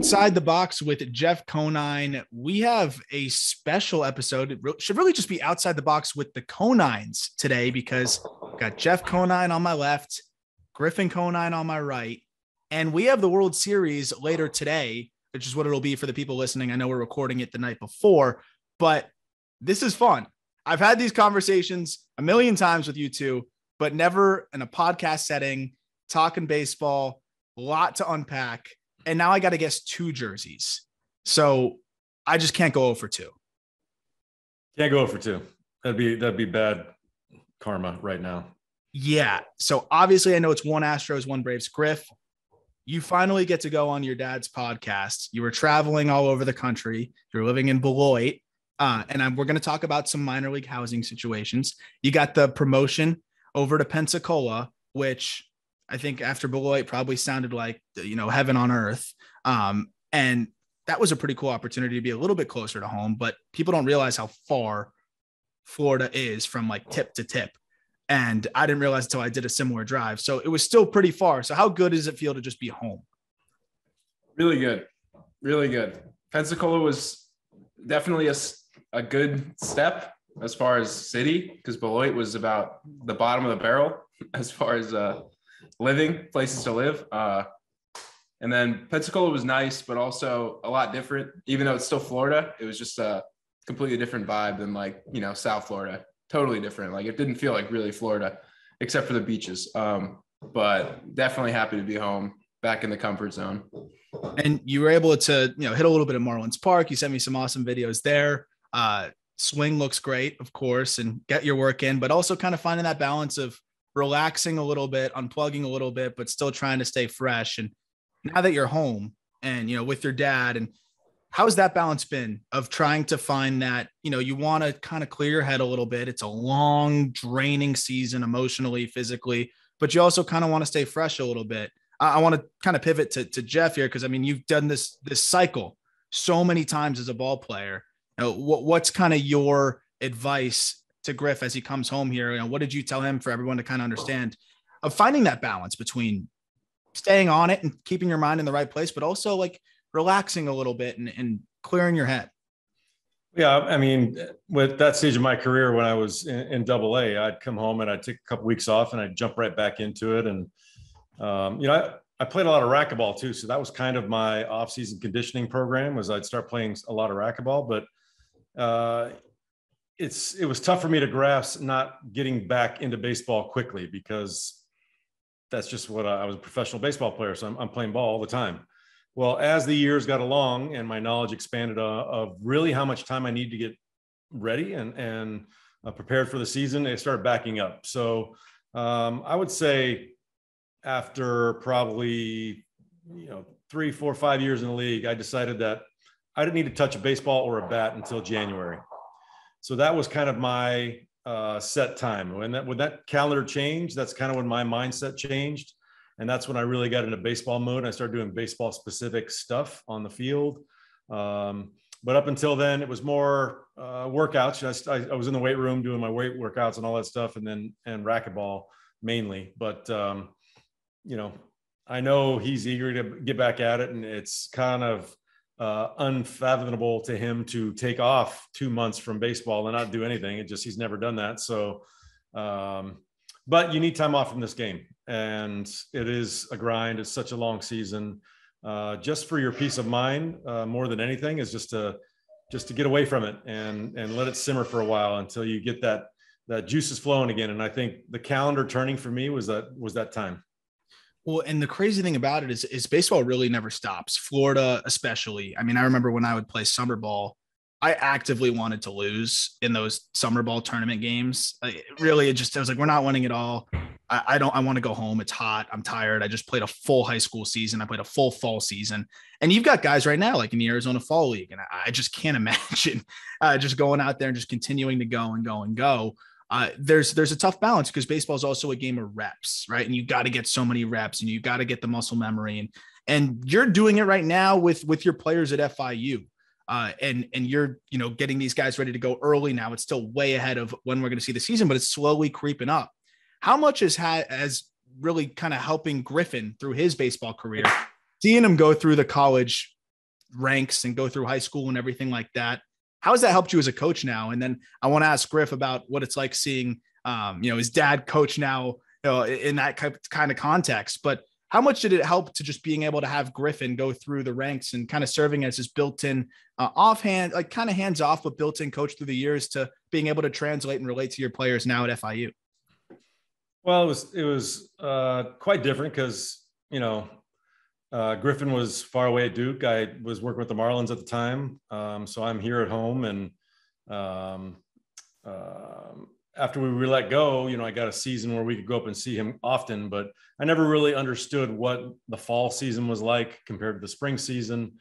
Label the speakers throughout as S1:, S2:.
S1: Outside the box with Jeff Conine, we have a special episode. It should really just be outside the box with the Conines today because I've got Jeff Conine on my left, Griffin Conine on my right, and we have the World Series later today, which is what it'll be for the people listening. I know we're recording it the night before, but this is fun. I've had these conversations a million times with you two, but never in a podcast setting, talking baseball, a lot to unpack and now I got to guess two jerseys. So I just can't go over two.
S2: Can't go over two. That'd be that'd be bad karma right now.
S1: Yeah. So obviously, I know it's one Astros, one Braves. Griff, you finally get to go on your dad's podcast. You were traveling all over the country. You're living in Beloit. Uh, and I'm, we're going to talk about some minor league housing situations. You got the promotion over to Pensacola, which I think after Beloit probably sounded like you know heaven on earth. Um, and that was a pretty cool opportunity to be a little bit closer to home. But people don't realize how far Florida is from like tip to tip. And I didn't realize until I did a similar drive. So it was still pretty far. So how good does it feel to just be home?
S3: Really good. Really good. Pensacola was definitely a, a good step as far as city because Beloit was about the bottom of the barrel as far as uh, living, places to live. Uh, and then Pensacola was nice, but also a lot different. Even though it's still Florida, it was just a completely different vibe than like you know South Florida. Totally different. Like it didn't feel like really Florida, except for the beaches. Um, but definitely happy to be home, back in the comfort zone.
S1: And you were able to you know hit a little bit of Marlins Park. You sent me some awesome videos there. Uh, swing looks great, of course, and get your work in, but also kind of finding that balance of relaxing a little bit, unplugging a little bit, but still trying to stay fresh. And now that you're home and, you know, with your dad and how's that balance been of trying to find that, you know, you want to kind of clear your head a little bit. It's a long, draining season emotionally, physically, but you also kind of want to stay fresh a little bit. I, I want to kind of pivot to, to Jeff here because I mean, you've done this this cycle so many times as a ball player. You know, what, what's kind of your advice to Griff as he comes home here? You know, what did you tell him for everyone to kind of understand of finding that balance between staying on it and keeping your mind in the right place, but also like relaxing a little bit and, and clearing your head?
S2: Yeah, I mean, with that stage of my career, when I was in, Double A, I'd come home and I'd take a couple weeks off and I'd jump right back into it. And um, you know, I, I, played a lot of racquetball too, so that was kind of my off-season conditioning program. Was I'd start playing a lot of racquetball, but uh, it's it was tough for me to grasp not getting back into baseball quickly because that's just what I, I was a professional baseball player, so I'm, I'm, playing ball all the time. Well, as the years got along and my knowledge expanded uh, of really how much time I need to get ready and and uh, prepared for the season, they started backing up. So um, I would say after probably you know three, four, five years in the league, I decided that I didn't need to touch a baseball or a bat until January so that was kind of my uh, set time. When that when that calendar changed, that's kind of when my mindset changed, and that's when I really got into baseball mode. I started doing baseball specific stuff on the field. Um, but up until then, it was more uh, workouts. I, I, was in the weight room doing my weight workouts and all that stuff, and then and racquetball mainly. But um, you know, I know he's eager to get back at it, and it's kind of uh, unfathomable to him to take off two months from baseball and not do anything. It just he's never done that. So, um, but you need time off from this game, and it is a grind. It's such a long season. Uh, just for your peace of mind, uh, more than anything, is just to just to get away from it and and let it simmer for a while until you get that that juices flowing again. And I think the calendar turning for me was that was that time.
S1: Well, and the crazy thing about it is, is baseball really never stops. Florida, especially. I mean, I remember when I would play summer ball, I actively wanted to lose in those summer ball tournament games. I, really, it just I was like, we're not winning it all. I, I don't. I want to go home. It's hot. I'm tired. I just played a full high school season. I played a full fall season, and you've got guys right now like in the Arizona Fall League, and I, I just can't imagine uh, just going out there and just continuing to go and go and go uh, there's there's a tough balance because baseball is also a game of reps, right? And you got to get so many reps, and you got to get the muscle memory, and and you're doing it right now with with your players at FIU. Uh, and and you're you know getting these guys ready to go early now. It's still way ahead of when we're going to see the season, but it's slowly creeping up. How much is ha- as really kind of helping Griffin through his baseball career, seeing him go through the college ranks and go through high school and everything like that. How has that helped you as a coach now? And then I want to ask Griff about what it's like seeing, um, you know, his dad coach now, you know, in that kind of context. But how much did it help to just being able to have Griffin go through the ranks and kind of serving as his built-in uh, offhand, like kind of hands off, but built-in coach through the years to being able to translate and relate to your players now at FIU?
S2: Well, it was it was uh, quite different because you know uh, Griffin was far away at Duke. I was working with the Marlins at the time, um, so I'm here at home. And um, um after we were let go, you know, I got a season where we could go up and see him often, but I never really understood what the fall season was like compared to the spring season.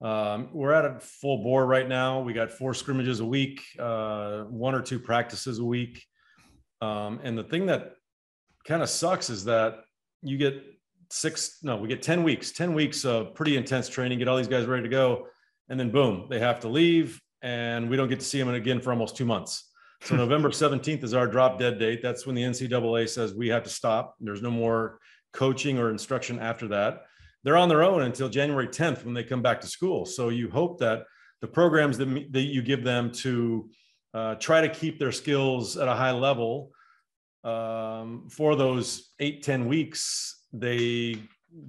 S2: Um, we're at a full bore right now. We got four scrimmages a week, uh, one or two practices a week. Um, and the thing that kind of sucks is that you get six, no, we get 10 weeks, 10 weeks of pretty intense training, get all these guys ready to go. And then boom, they have to leave and we don't get to see them again for almost two months. So November 17th is our drop dead date. That's when the NCAA says we have to stop. There's no more coaching or instruction after that. They're on their own until January 10th when they come back to school. So you hope that the programs that, that you give them to uh, try to keep their skills at a high level um, for those eight ten weeks, they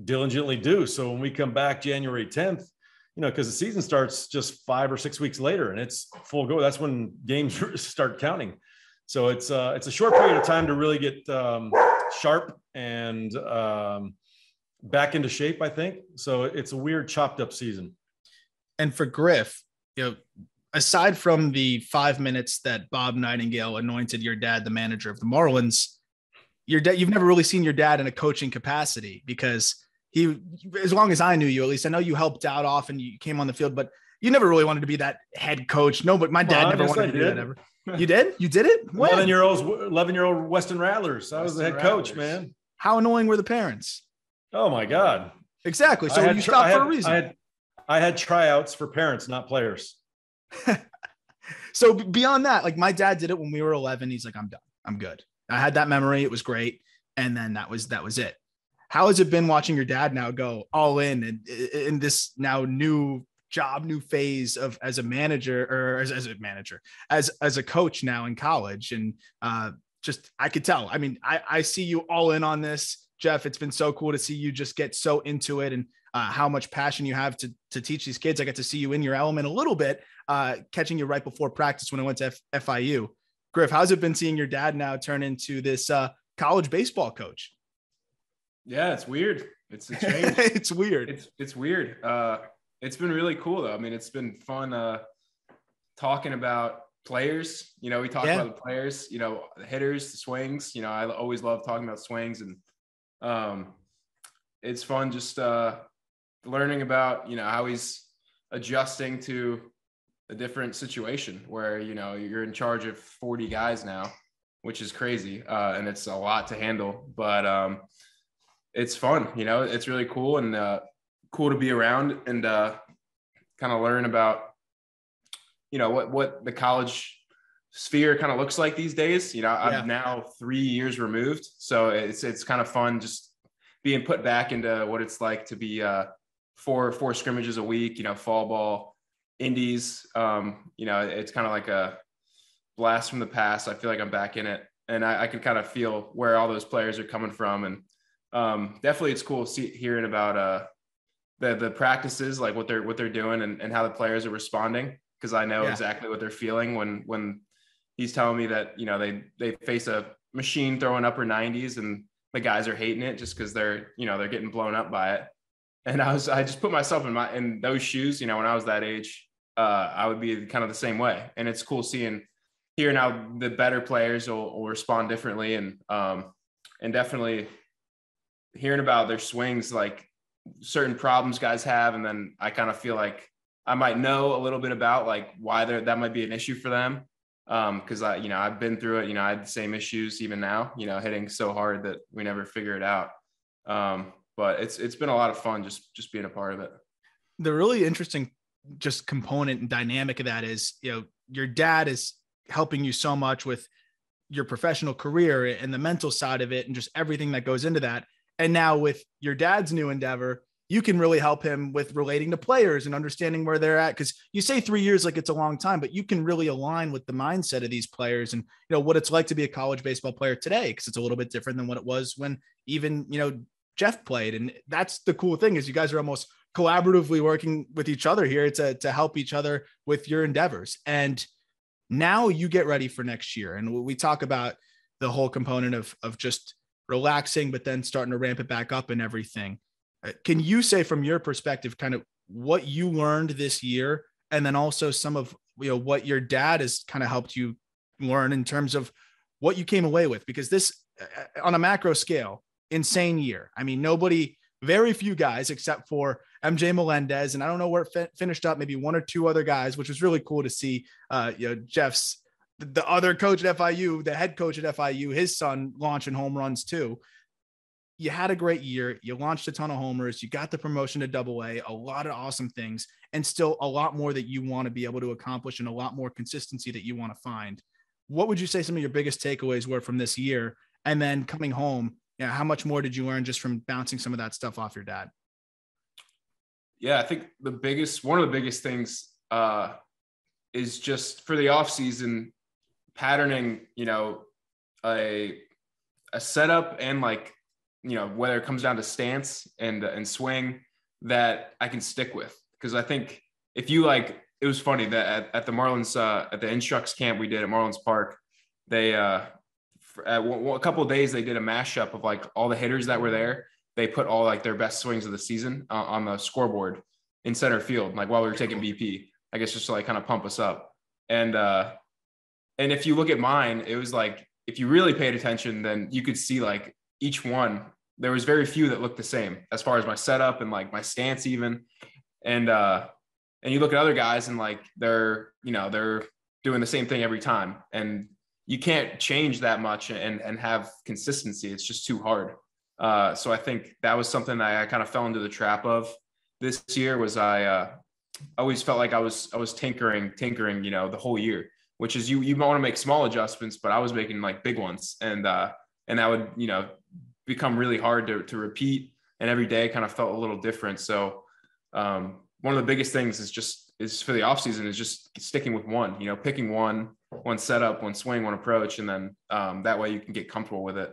S2: diligently do. So when we come back January 10th, you know, because the season starts just five or six weeks later, and it's full go. That's when games start counting. So it's uh, it's a short period of time to really get um, sharp and um, back into shape. I think so. It's a weird chopped up season.
S1: And for Griff, you know, aside from the five minutes that Bob Nightingale anointed your dad the manager of the Marlins, your dad you've never really seen your dad in a coaching capacity because he as long as I knew you, at least I know you helped out often you came on the field, but you never really wanted to be that head coach. No, but my dad well, never wanted I to did. do that ever. You did? You did it?
S2: When? 11 year olds, 11 year old Weston Rattlers. I was the head Rattlers. coach, man.
S1: How annoying were the parents?
S2: Oh my God.
S1: Exactly. So you stopped for a reason.
S2: I had, I had tryouts for parents, not players.
S1: so beyond that, like my dad did it when we were 11. He's like, I'm done. I'm good. I had that memory. It was great. And then that was, that was it. How has it been watching your dad now go all in and in this now new job new phase of as a manager or as, as a manager as as a coach now in college? And uh just i could tell. I mean i i see you all in on this jeff. It's been so cool to see you just get so into it and uh, how much passion you have to to teach these kids. I get to see you in your element a little bit uh catching you right before practice when i went to F- fiu griff how's it been seeing your dad now turn into this uh college baseball coach
S3: yeah, it's weird. It's
S1: it's weird.
S3: It's it's weird. Uh, it's been really cool though. I mean, it's been fun uh, talking about players. You know, we talk yeah. about the players. You know, the hitters, the swings. You know, I always love talking about swings, and um, it's fun just uh, learning about you know how he's adjusting to a different situation where you know you're in charge of 40 guys now, which is crazy, uh, and it's a lot to handle. But um, it's fun. You know, it's really cool and uh, cool to be around and uh, kind of learn about, you know, what what the college sphere kind of looks like these days. You know, I'm now three years removed, so it's it's kind of fun just being put back into what it's like to be uh, four four scrimmages a week. You know, fall ball, indies. Um, you know, it's kind of like a blast from the past. I feel like I'm back in it, and I, I can kind of feel where all those players are coming from and um, definitely it's cool see, hearing about uh, the the practices, like what they're what they're doing and, and how the players are responding. Because I know yeah. exactly what they're feeling when when he's telling me that you know they they face a machine throwing upper 90s and the guys are hating it just because they're you know they're getting blown up by it. And I was I just put myself in my in those shoes. You know, when I was that age, uh, I would be kind of the same way. And it's cool seeing hearing how the better players will, will respond differently and um, and definitely hearing about their swings, like certain problems guys have, and then I kind of feel like I might know a little bit about like why that might be an issue for them. Um, cause I, you know, I've been through it, you know, I had the same issues even now, you know, hitting so hard that we never figure it out. Um, but it's, it's been a lot of fun just, just being a part of it.
S1: The really interesting just component and dynamic of that is, you know, your dad is helping you so much with your professional career and the mental side of it and just everything that goes into that. And now with your dad's new endeavor, you can really help him with relating to players and understanding where they're at. Cause you say three years like it's a long time, but you can really align with the mindset of these players and you know what it's like to be a college baseball player today, because it's a little bit different than what it was when even you know Jeff played. And that's the cool thing is you guys are almost collaboratively working with each other here to, to help each other with your endeavors. And now you get ready for next year. And we talk about the whole component of, of just relaxing, but then starting to ramp it back up and everything. Uh, can you say from your perspective, kind of what you learned this year, and then also some of you know what your dad has kind of helped you learn in terms of what you came away with? Because this, uh, uh, on a macro scale, insane year. I mean, nobody, very few guys except for MJ Melendez, and I don't know where it fi- finished up, maybe one or two other guys, which was really cool to see. Uh, you know, Jeff's the other coach at FIU, the head coach at FIU, his son launching home runs too. You had a great year. You launched a ton of homers. You got the promotion to double A, a lot of awesome things, and still a lot more that you want to be able to accomplish and a lot more consistency that you want to find. What would you say some of your biggest takeaways were from this year? And then coming home, yeah, how much more did you learn just from bouncing some of that stuff off your dad?
S3: Yeah, I think the biggest, one of the biggest things uh, is just for the off season, patterning, you know, a a setup and like, you know, whether it comes down to stance and and swing that I can stick with. Because I think if you like, it was funny that at, at the Marlins uh, at the Instructs camp we did at Marlins Park, they uh, couple days they did a mashup of like all the hitters that were there. They put all like their best swings of the season uh, on the scoreboard in center field, like while we were taking BP. I guess just to like kind of pump us up. And uh, and if you look at mine, it was like if you really paid attention, then you could see like each one. There was very few that looked the same as far as my setup and like my stance even. And uh and you look at other guys and like they're, you know, they're doing the same thing every time. And you can't change that much and and have consistency. It's just too hard. Uh, so I think that was something that I kind of fell into the trap of this year was I uh, always felt like I was I was tinkering, tinkering, you know, the whole year which is you you want to make small adjustments, but I was making like big ones, and uh, and that would you know become really hard to to repeat, and every day kind of felt a little different. So um, one of the biggest things is just is for the off season is just sticking with one, you know, picking one, one setup, one swing, one approach, and then um, that way you can get comfortable with it.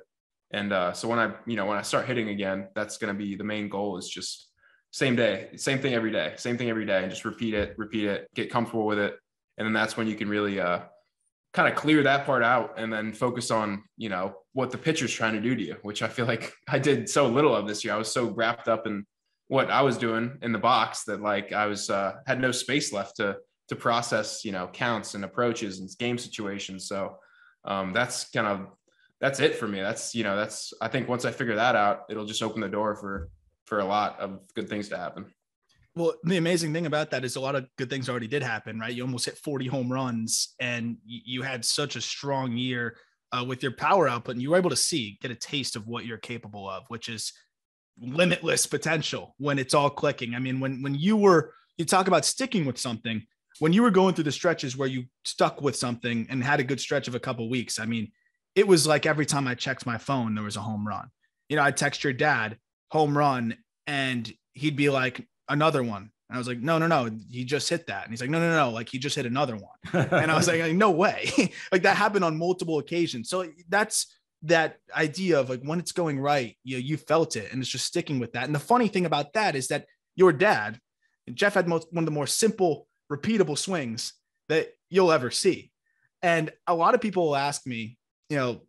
S3: And uh, so when I, you know, when I start hitting again, that's going to be the main goal is just same day, same thing every day, same thing every day, and just repeat it, repeat it, get comfortable with it, and then that's when you can really uh, kind of clear that part out and then focus on you know what the pitcher's trying to do to you which i feel like i did so little of this year. I was so wrapped up in what i was doing in the box that like i was uh, had no space left to to process you know counts and approaches and game situations. So um, that's kind of that's it for me that's you know that's i think once i figure that out it'll just open the door for for a lot of good things to happen
S1: well, the amazing thing about that is a lot of good things already did happen, right? You almost hit 40 home runs and you had such a strong year uh, with your power output, and you were able to see, get a taste of what you're capable of, which is limitless potential when it's all clicking. I mean, when when you were you talk about sticking with something, when you were going through the stretches where you stuck with something and had a good stretch of a couple of weeks, I mean, it was like every time I checked my phone, there was a home run. You know, I'd text your dad, home run, and he'd be like, another one. And I was like, no, no, no, he just hit that. And he's like, no, no, no, like he just hit another one. and I was like, no way. like that happened on multiple occasions. So that's that idea of like when it's going right, you you felt it and it's just sticking with that. And the funny thing about that is that your dad, Jeff had most, one of the more simple, repeatable swings that you'll ever see. And a lot of people will ask me, you know,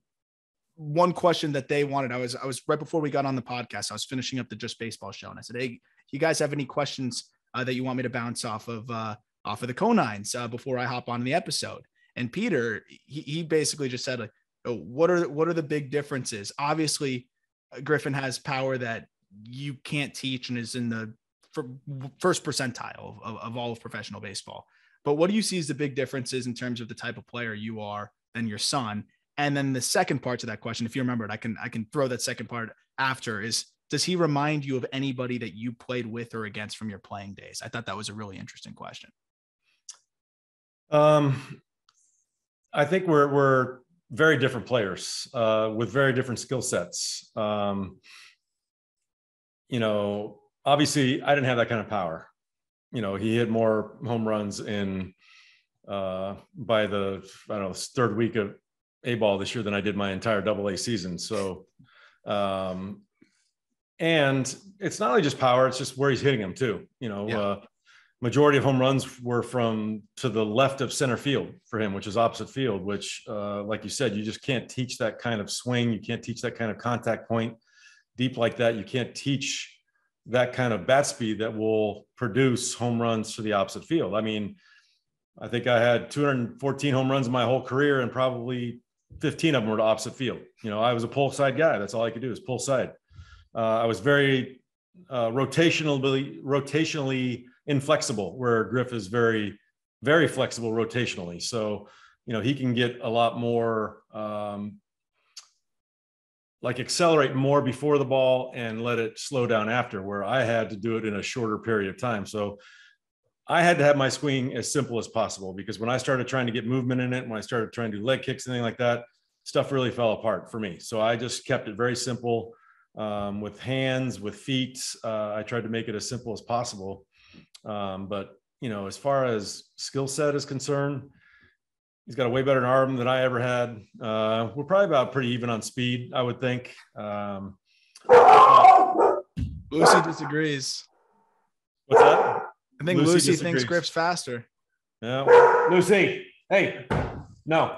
S1: one question that they wanted. I was I was right before we got on the podcast. I was finishing up the Just Baseball show, and I said, "Hey, you guys have any questions uh, that you want me to bounce off of uh, off of the Conines uh, before I hop on the episode?" And Peter, he, he basically just said, like, oh, "What are what are the big differences?" Obviously, uh, Griffin has power that you can't teach and is in the first percentile of, of all of professional baseball. But what do you see as the big differences in terms of the type of player you are than your son? And then the second part to that question, if you remember it, I can I can throw that second part after is does he remind you of anybody that you played with or against from your playing days? I thought that was a really interesting question.
S2: Um, I think we're we're very different players uh, with very different skill sets. Um, you know, obviously I didn't have that kind of power. You know, he hit more home runs in uh, by the I don't know third week of A ball this year than I did my entire Double A season. So, um, and it's not only just power; it's just where he's hitting them too. You know, yeah. uh, majority of home runs were from to the left of center field for him, which is opposite field. Which, uh, like you said, you just can't teach that kind of swing. You can't teach that kind of contact point deep like that. You can't teach that kind of bat speed that will produce home runs to the opposite field. I mean, I think I had 214 home runs in my whole career, and probably 15 of them were to opposite field. You know, I was a pull side guy. That's all I could do is pull side. Uh, I was very uh, rotationally rotationally inflexible, where Griff is very very flexible rotationally. So, you know, he can get a lot more um, like accelerate more before the ball and let it slow down after where i had to do it in a shorter period of time so i had to have my swing as simple as possible because when i started trying to get movement in it when i started trying to do leg kicks and anything like that stuff really fell apart for me so i just kept it very simple um, with hands with feet uh, i tried to make it as simple as possible um, but you know as far as skill set is concerned He's got a way better arm than I ever had. Uh, we're probably about pretty even on speed, I would think. Um,
S1: Lucy disagrees.
S2: What's that?
S1: I think Lucy, Lucy thinks Griff's faster.
S2: Yeah. Lucy, hey, no,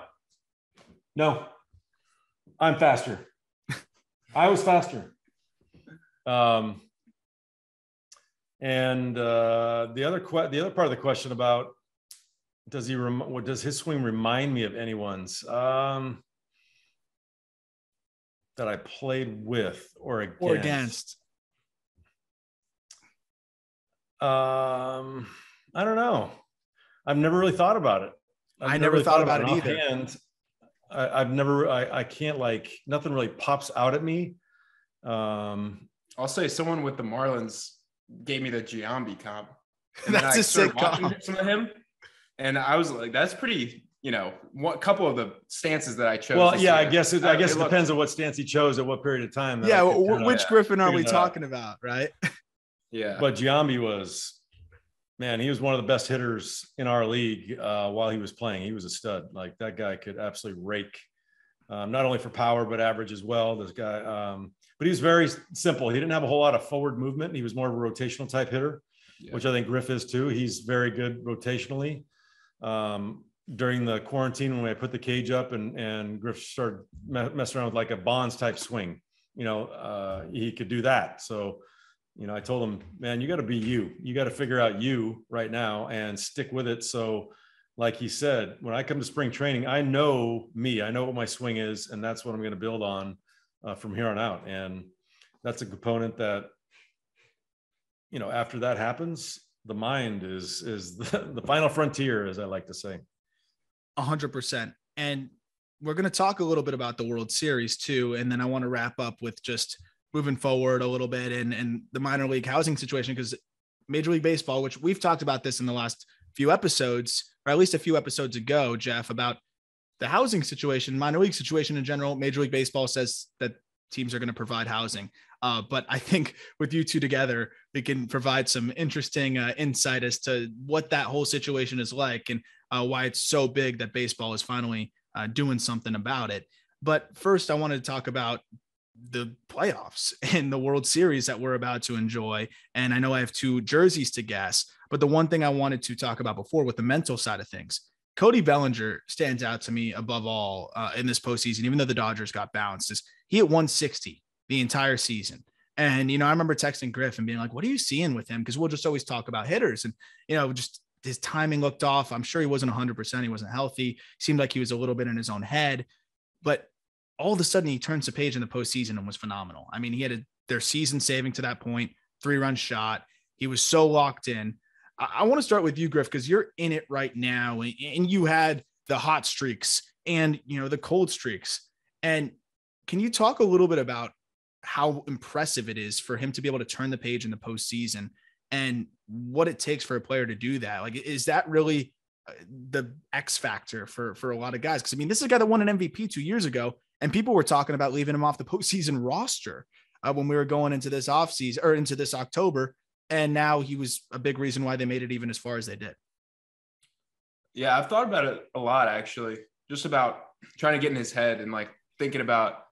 S2: no, I'm faster. I was faster. Um, and uh, the other que- the other part of the question about does he rem- what does his swing remind me of anyone's um that I played with or against?
S1: Or against.
S2: Um, I don't know. I've never really thought about it.
S1: I've i never, really thought, thought, about, it, either.
S2: And I, have never, I, I can't like, nothing really pops out at me. Um,
S3: I'll say someone with the Marlins gave me the Giambi comp. And
S1: That's a sick comp.
S3: Some of him, and I was like, that's pretty, you know, what couple of the stances that I chose.
S2: Well, yeah, I guess it, I guess it, it depends on what stance he chose at what period of time.
S1: Yeah, which Griffin are we talking about, right?
S3: Yeah.
S2: But Giambi was, man, he was one of the best hitters in our league uh, while he was playing. He was a stud. Like that guy could absolutely rake, um, not only for power but average as well. This guy, um, but he was very simple. He didn't have a whole lot of forward movement. He was more of a rotational type hitter, yeah. which I think Griff is too. He's very good rotationally um, during the quarantine when I put the cage up and and Griff started messing around with like a Bonds type swing. You know, uh, he could do that. So, you know, I told him, man, you got to be you. You got to figure out you right now and stick with it. So, like he said, when I come to spring training, I know me. I know what my swing is, and that's what I'm going to build on uh, from here on out. And that's a component that, you know, after that happens, the mind is is the, the final frontier, as I like to say.
S1: A hundred percent. And we're going to talk a little bit about the World Series too, and then I want to wrap up with just moving forward a little bit and and the minor league housing situation because Major League Baseball, which we've talked about this in the last few episodes, or at least a few episodes ago, Jeff, about the housing situation, minor league situation in general. Major League Baseball says that teams are going to provide housing. Uh, but I think with you two together, we can provide some interesting uh, insight as to what that whole situation is like and uh, why it's so big that baseball is finally uh, doing something about it. But first, I wanted to talk about the playoffs and the World Series that we're about to enjoy. And I know I have two jerseys to guess, but the one thing I wanted to talk about before with the mental side of things, Cody Bellinger stands out to me above all uh, in this postseason, even though the Dodgers got bounced. Is he hit 160 the entire season? And you know, I remember texting Griff and being like, "What are you seeing with him?" Because we'll just always talk about hitters, and you know, just his timing looked off. I'm sure he wasn't 100. percent He wasn't healthy. Seemed like he was a little bit in his own head, but all of a sudden he turns the page in the postseason and was phenomenal. I mean, he had a, their season saving to that point, three run shot. He was so locked in. I, want to start with you, Griff, because you're in it right now, and, and you had the hot streaks and you know the cold streaks. And can you talk a little bit about how impressive it is for him to be able to turn the page in the postseason and what it takes for a player to do that? Like, is that really uh, the X factor for for a lot of guys? Because I mean, this is a guy that won an MVP two years ago, and people were talking about leaving him off the postseason roster. uh, when we were going into this offseason or into this October. And now he was a big reason why they made it even as far as they did.
S3: Yeah, I've thought about it a lot actually, just about trying to get in his head and like thinking about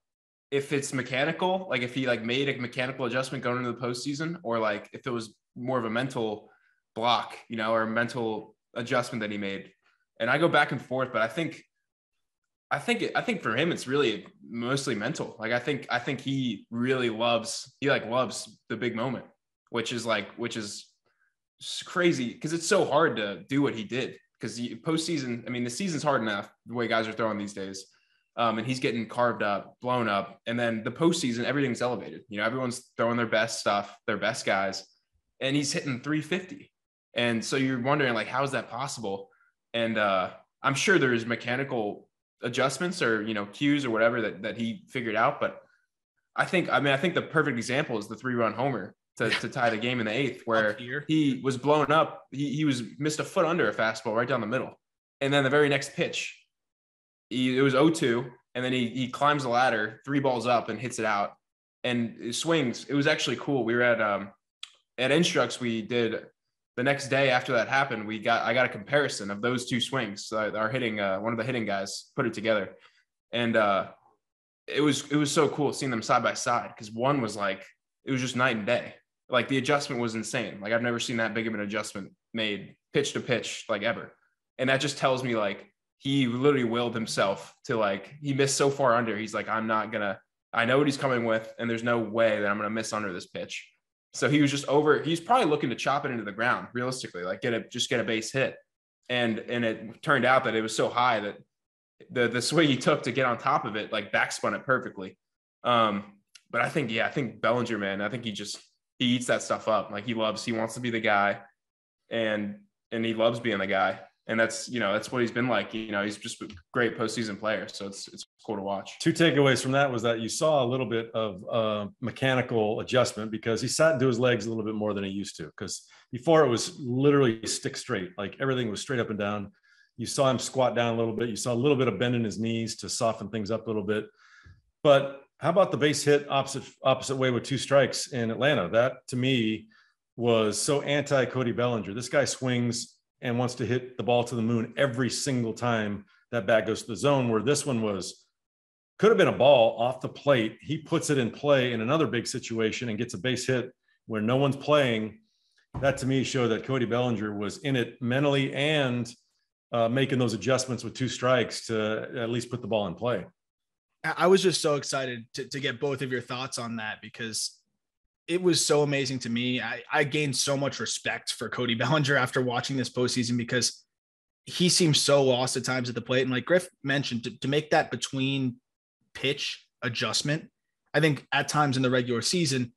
S3: if it's mechanical, like if he like made a mechanical adjustment going into the postseason, or like if it was more of a mental block, you know, or mental adjustment that he made. And I go back and forth, but I think, I think, I think for him, it's really mostly mental. Like I think, I think he really loves, he like loves the big moment, which is like, which is crazy because it's so hard to do what he did. Because postseason, I mean, the season's hard enough the way guys are throwing these days um, and he's getting carved up, blown up. And then the postseason, everything's elevated. You know, everyone's throwing their best stuff, their best guys, and he's hitting 350. And so you're wondering, like, how is that possible? And uh, I'm sure there's mechanical adjustments or you know cues or whatever that that he figured out. But I think, I mean, I think the perfect example is the three-run homer to, to tie the game in the eighth, where he was blown up. He, he was missed a foot under a fastball right down the middle. And then the very next pitch, he, it was 0-2 and then he he climbs the ladder three balls up and hits it out and it swings it was actually cool we were at um at instructs we did the next day after that happened we got i got a comparison of those two swings uh, our hitting uh, one of the hitting guys put it together and uh it was it was so cool seeing them side by side because one was like it was just night and day like the adjustment was insane like i've never seen that big of an adjustment made pitch to pitch like ever and that just tells me like he literally willed himself to like he missed so far under. He's like, I'm not gonna. I know what he's coming with, and there's no way that I'm gonna miss under this pitch. So he was just over. He's probably looking to chop it into the ground, realistically, like get a just get a base hit. And and it turned out that it was so high that the the swing he took to get on top of it like backspun it perfectly. Um, but I think yeah, I think Bellinger, man, I think he just he eats that stuff up. Like he loves, he wants to be the guy, and and he loves being the guy and that's you know that's what he's been like. You know, he's just a great postseason player, so it's it's cool to watch.
S2: Two takeaways from that was that you saw a little bit of uh, mechanical adjustment because he sat into his legs a little bit more than he used to. Because before it was literally stick straight, like everything was straight up and down. You saw him squat down a little bit. You saw a little bit of bend in his knees to soften things up a little bit. But how about the base hit opposite opposite way with two strikes in Atlanta? That to me was so anti Cody Bellinger. This guy swings and wants to hit the ball to the moon every single time that bat goes to the zone. Where this one was could have been a ball off the plate. He puts it in play in another big situation and gets a base hit where no one's playing. That to me showed that Cody Bellinger was in it mentally and uh, making those adjustments with two strikes to at least put the ball in play.
S1: I was just so excited to, to get both of your thoughts on that because it was so amazing to me. I, I gained so much respect for Cody Bellinger after watching this postseason because he seems so lost at times at the plate. And like Griff mentioned, to, to make that between pitch adjustment, I think at times in the regular season,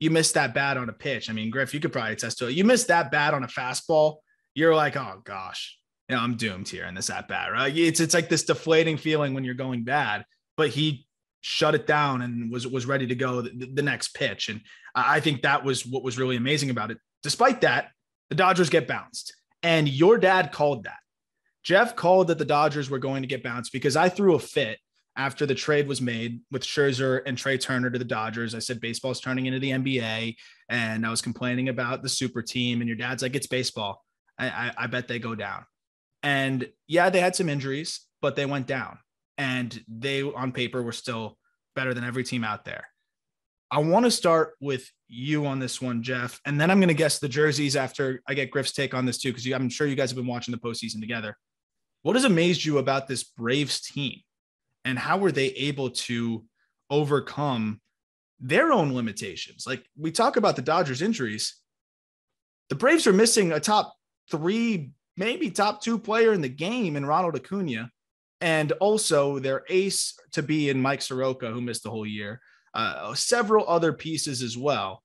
S1: you miss that bat on a pitch. I mean, Griff, you could probably attest to it. You miss that bat on a fastball, you're like, oh gosh, you know, I'm doomed here in this at bat, right? It's it's like this deflating feeling when you're going bad. But he shut it down and was was ready to go the, the, next pitch. And I think that was what was really amazing about it. Despite that, the Dodgers get bounced, and your dad called that. Jeff called that the Dodgers were going to get bounced because I threw a fit after the trade was made with Scherzer and Trea Turner to the Dodgers. I said baseball's turning into the NBA, and I was complaining about the super team. And your dad's like, "It's baseball. I, I, I bet they go down." And yeah, they had some injuries, but they went down and they on paper were still better than every team out there. I want to start with you on this one, Jeff, and then I'm going to guess the jerseys after I get Griff's take on this too, because I'm sure you guys have been watching the postseason together. What has amazed you about this Braves team, and how were they able to overcome their own limitations? Like we talk about the Dodgers' injuries, the Braves are missing a top three, maybe top two player in the game in Ronald Acuna and also their ace to be in Mike Soroka, who missed the whole year. Uh, several other pieces as well.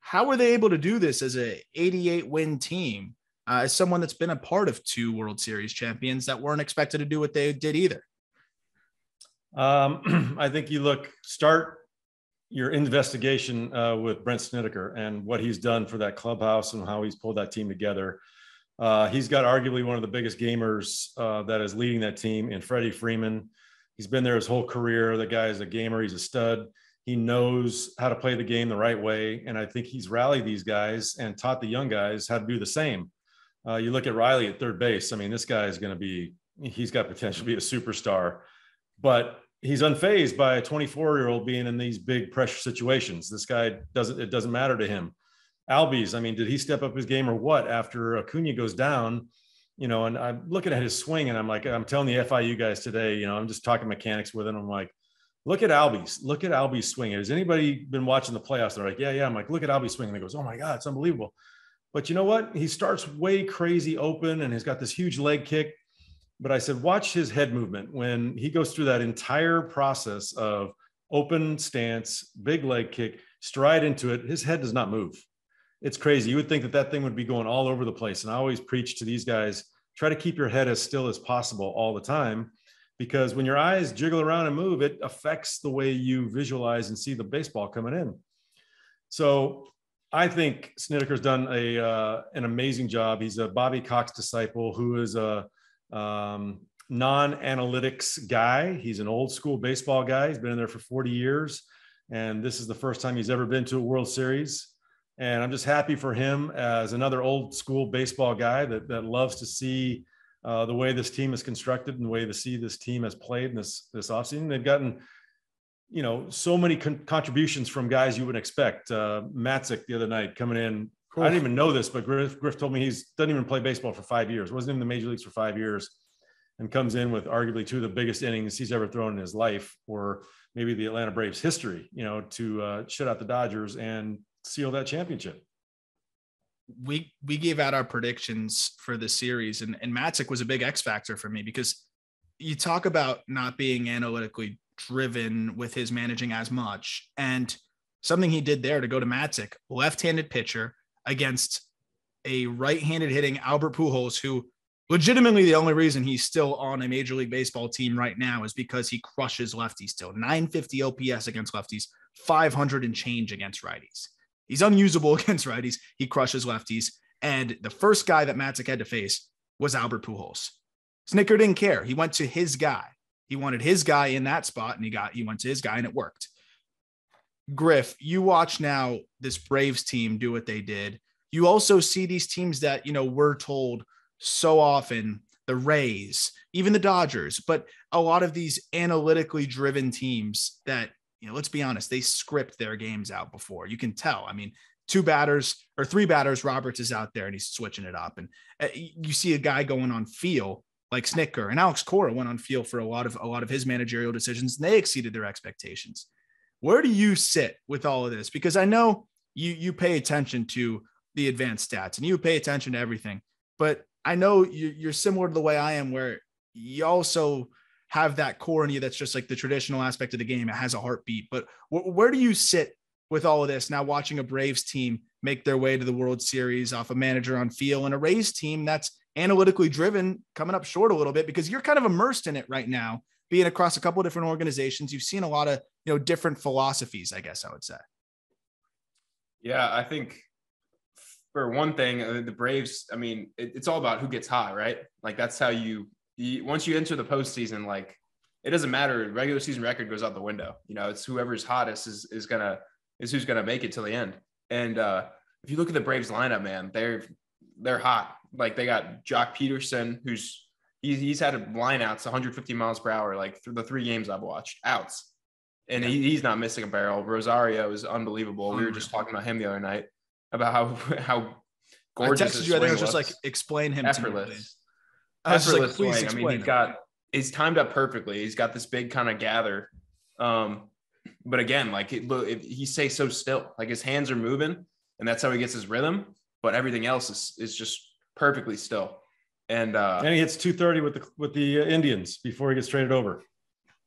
S1: How were they able to do this as a 88 win team? Uh, as someone that's been a part of two World Series champions that weren't expected to do what they did either.
S2: Um, I think you look start your investigation uh, with Brent Snitker and what he's done for that clubhouse and how he's pulled that team together. Uh, he's got arguably one of the biggest gamers uh, that is leading that team in Freddie Freeman. He's been there his whole career. The guy is a gamer. He's a stud. He knows how to play the game the right way. And I think he's rallied these guys and taught the young guys how to do the same. Uh, you look at Riley at third base. I mean, this guy is going to be, he's got potential to be a superstar, but he's unfazed by a 24 year old being in these big pressure situations. This guy doesn't, it doesn't matter to him. Albies, I mean, did he step up his game or what after Acuna goes down? You know, and I'm looking at his swing and I'm like, I'm telling the FIU guys today, you know, I'm just talking mechanics with him. I'm like, look at Albies, look at Albies swing. Has anybody been watching the playoffs? They're like, yeah, yeah. I'm like, look at Albies swing. And he goes, oh my God, it's unbelievable. But you know what? He starts way crazy open and he's got this huge leg kick. But I said, watch his head movement when he goes through that entire process of open stance, big leg kick, stride into it. His head does not move. It's crazy. You would think that that thing would be going all over the place. And I always preach to these guys try to keep your head as still as possible all the time because when your eyes jiggle around and move, it affects the way you visualize and see the baseball coming in. So I think Snitker's done a uh, an amazing job. He's a Bobby Cox disciple who is a um, non-analytics guy. He's an old school baseball guy. He's been in there for 40 years, and this is the first time he's ever been to a World Series. And I'm just happy for him as another old school baseball guy that that loves to see uh, the way this team is constructed and the way to see this team has played in this this offseason. They've gotten you know, so many con- contributions from guys you would expect. Uh, Matzek the other night coming in. Cool. I didn't even know this, but Griff, Griff told me he's doesn't even play baseball for five years. wasn't in the major leagues for five years, and comes in with arguably two of the biggest innings he's ever thrown in his life, or maybe the Atlanta Braves history. You know, to uh, shut out the Dodgers and seal that championship.
S1: We we gave out our predictions for the series, and and Matzek was a big X factor for me because you talk about not being analytically driven with his managing as much. And something he did there to go to Matzek, left-handed pitcher against a right-handed hitting Albert Pujols, who legitimately the only reason he's still on a major league baseball team right now is because he crushes lefties still 950 OPS against lefties, 500 and change against righties. He's unusable against righties. He crushes lefties. And the first guy that Matzek had to face was Albert Pujols. Snitker didn't care. He went to his guy. He wanted his guy in that spot and he got he went to his guy and it worked. Griff, you watch now this Braves team do what they did. You also see these teams that, you know, we're told so often the Rays, even the Dodgers, but a lot of these analytically driven teams that, you know, let's be honest, they script their games out before. You can tell. I mean, two batters or three batters, Roberts is out there and he's switching it up. And uh, you see a guy going on feel like Snitker and Alex Cora went on feel for a lot of a lot of his managerial decisions and they exceeded their expectations. Where do you sit with all of this? Because I know you you pay attention to the advanced stats and you pay attention to everything, but I know you're similar to the way I am, where you also have that core in you that's just like the traditional aspect of the game. It has a heartbeat. But where do you sit with all of this now? Watching a Braves team make their way to the World Series off a manager on feel and a Rays team that's analytically driven coming up short a little bit because you're kind of immersed in it right now being across a couple of different organizations you've seen a lot of you know different philosophies i guess i would say
S3: yeah i think for one thing uh, the braves i mean it, it's all about who gets hot right like that's how you, you once you enter the postseason like it doesn't matter regular season record goes out the window you know it's whoever's hottest is is gonna is who's gonna make it till the end and uh if you look at the braves lineup man they're they're hot like they got Joc Pederson, who's he's, he's had lineouts 150 miles per hour, like through the three games I've watched, outs. And he, he's not missing a barrel. Rosario is unbelievable. We were just talking about him the other night about how how gorgeous.
S1: I texted you. I think I was just like explain him
S3: effortless.
S1: To me.
S3: I effortless like, swing. I mean, he's got he's timed up perfectly. He's got this big kind of gather. Um, but again, like it, it, he stays so still. Like his hands are moving, and that's how he gets his rhythm. But everything else is is just perfectly still. And uh,
S2: and he hits 230 with the with the uh, Indians before he gets traded over.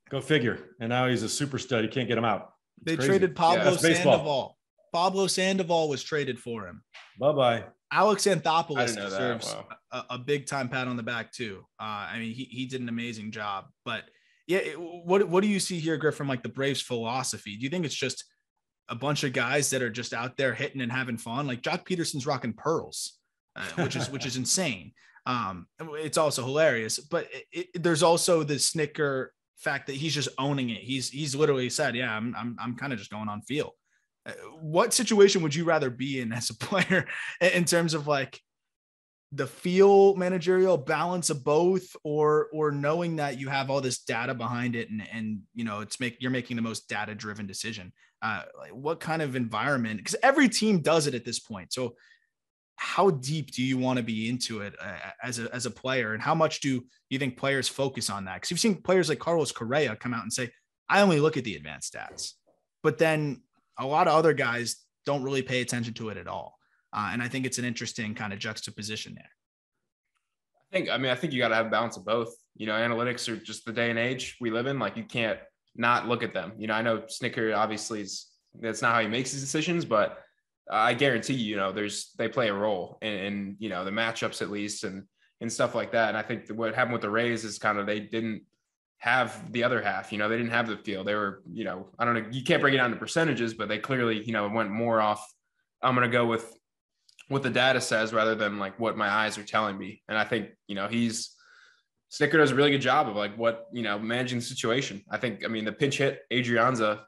S2: Go figure. And now he's a super stud. You can't get him out.
S1: It's they crazy. traded Pablo yeah, Sandoval. Pablo Sandoval was traded for him.
S2: Bye bye.
S1: Alex Anthopoulos deserves wow. a, a, big time pat on the back too. Uh, I mean, he he did an amazing job. But yeah, it, what what do you see here, Griff, from like the Braves philosophy? Do you think it's just a bunch of guys that are just out there hitting and having fun? Like Joc Pederson's rocking pearls uh, which is which is insane. Um, it's also hilarious, but it, it, there's also the Snitker fact that he's just owning it. He's he's literally said, "Yeah, I'm I'm I'm kind of just going on feel." What situation would you rather be in as a player in terms of like the feel managerial balance of both or or knowing that you have all this data behind it and and you know it's make you're making the most data driven decision? Uh like what kind of environment because every team does it at this point. So how deep do you want to be into it uh, as a as a player? And how much do you think players focus on that? Because you've seen players like Carlos Correa come out and say I only look at the advanced stats. But then a lot of other guys don't really pay attention to it at all uh, and I think it's an interesting kind of juxtaposition there.
S3: I think, I mean, I think you got to have balance of both. You know, analytics are just the day and age we live in. Like, you can't not look at them. You know, I know Snitker obviously is that's not how he makes his decisions, but I guarantee you, you know, there's they play a role in, in you know the matchups at least and and stuff like that. And I think what happened with the Rays is kind of they didn't have the other half. You know, they didn't have the field. They were, you know, I don't know. You can't break it down to percentages, but they clearly, you know, went more off. I'm going to go with what the data says rather than like what my eyes are telling me. And I think, you know, he's Snitker does a really good job of like what, you know, managing the situation. I think, I mean, the pinch hit Adrianza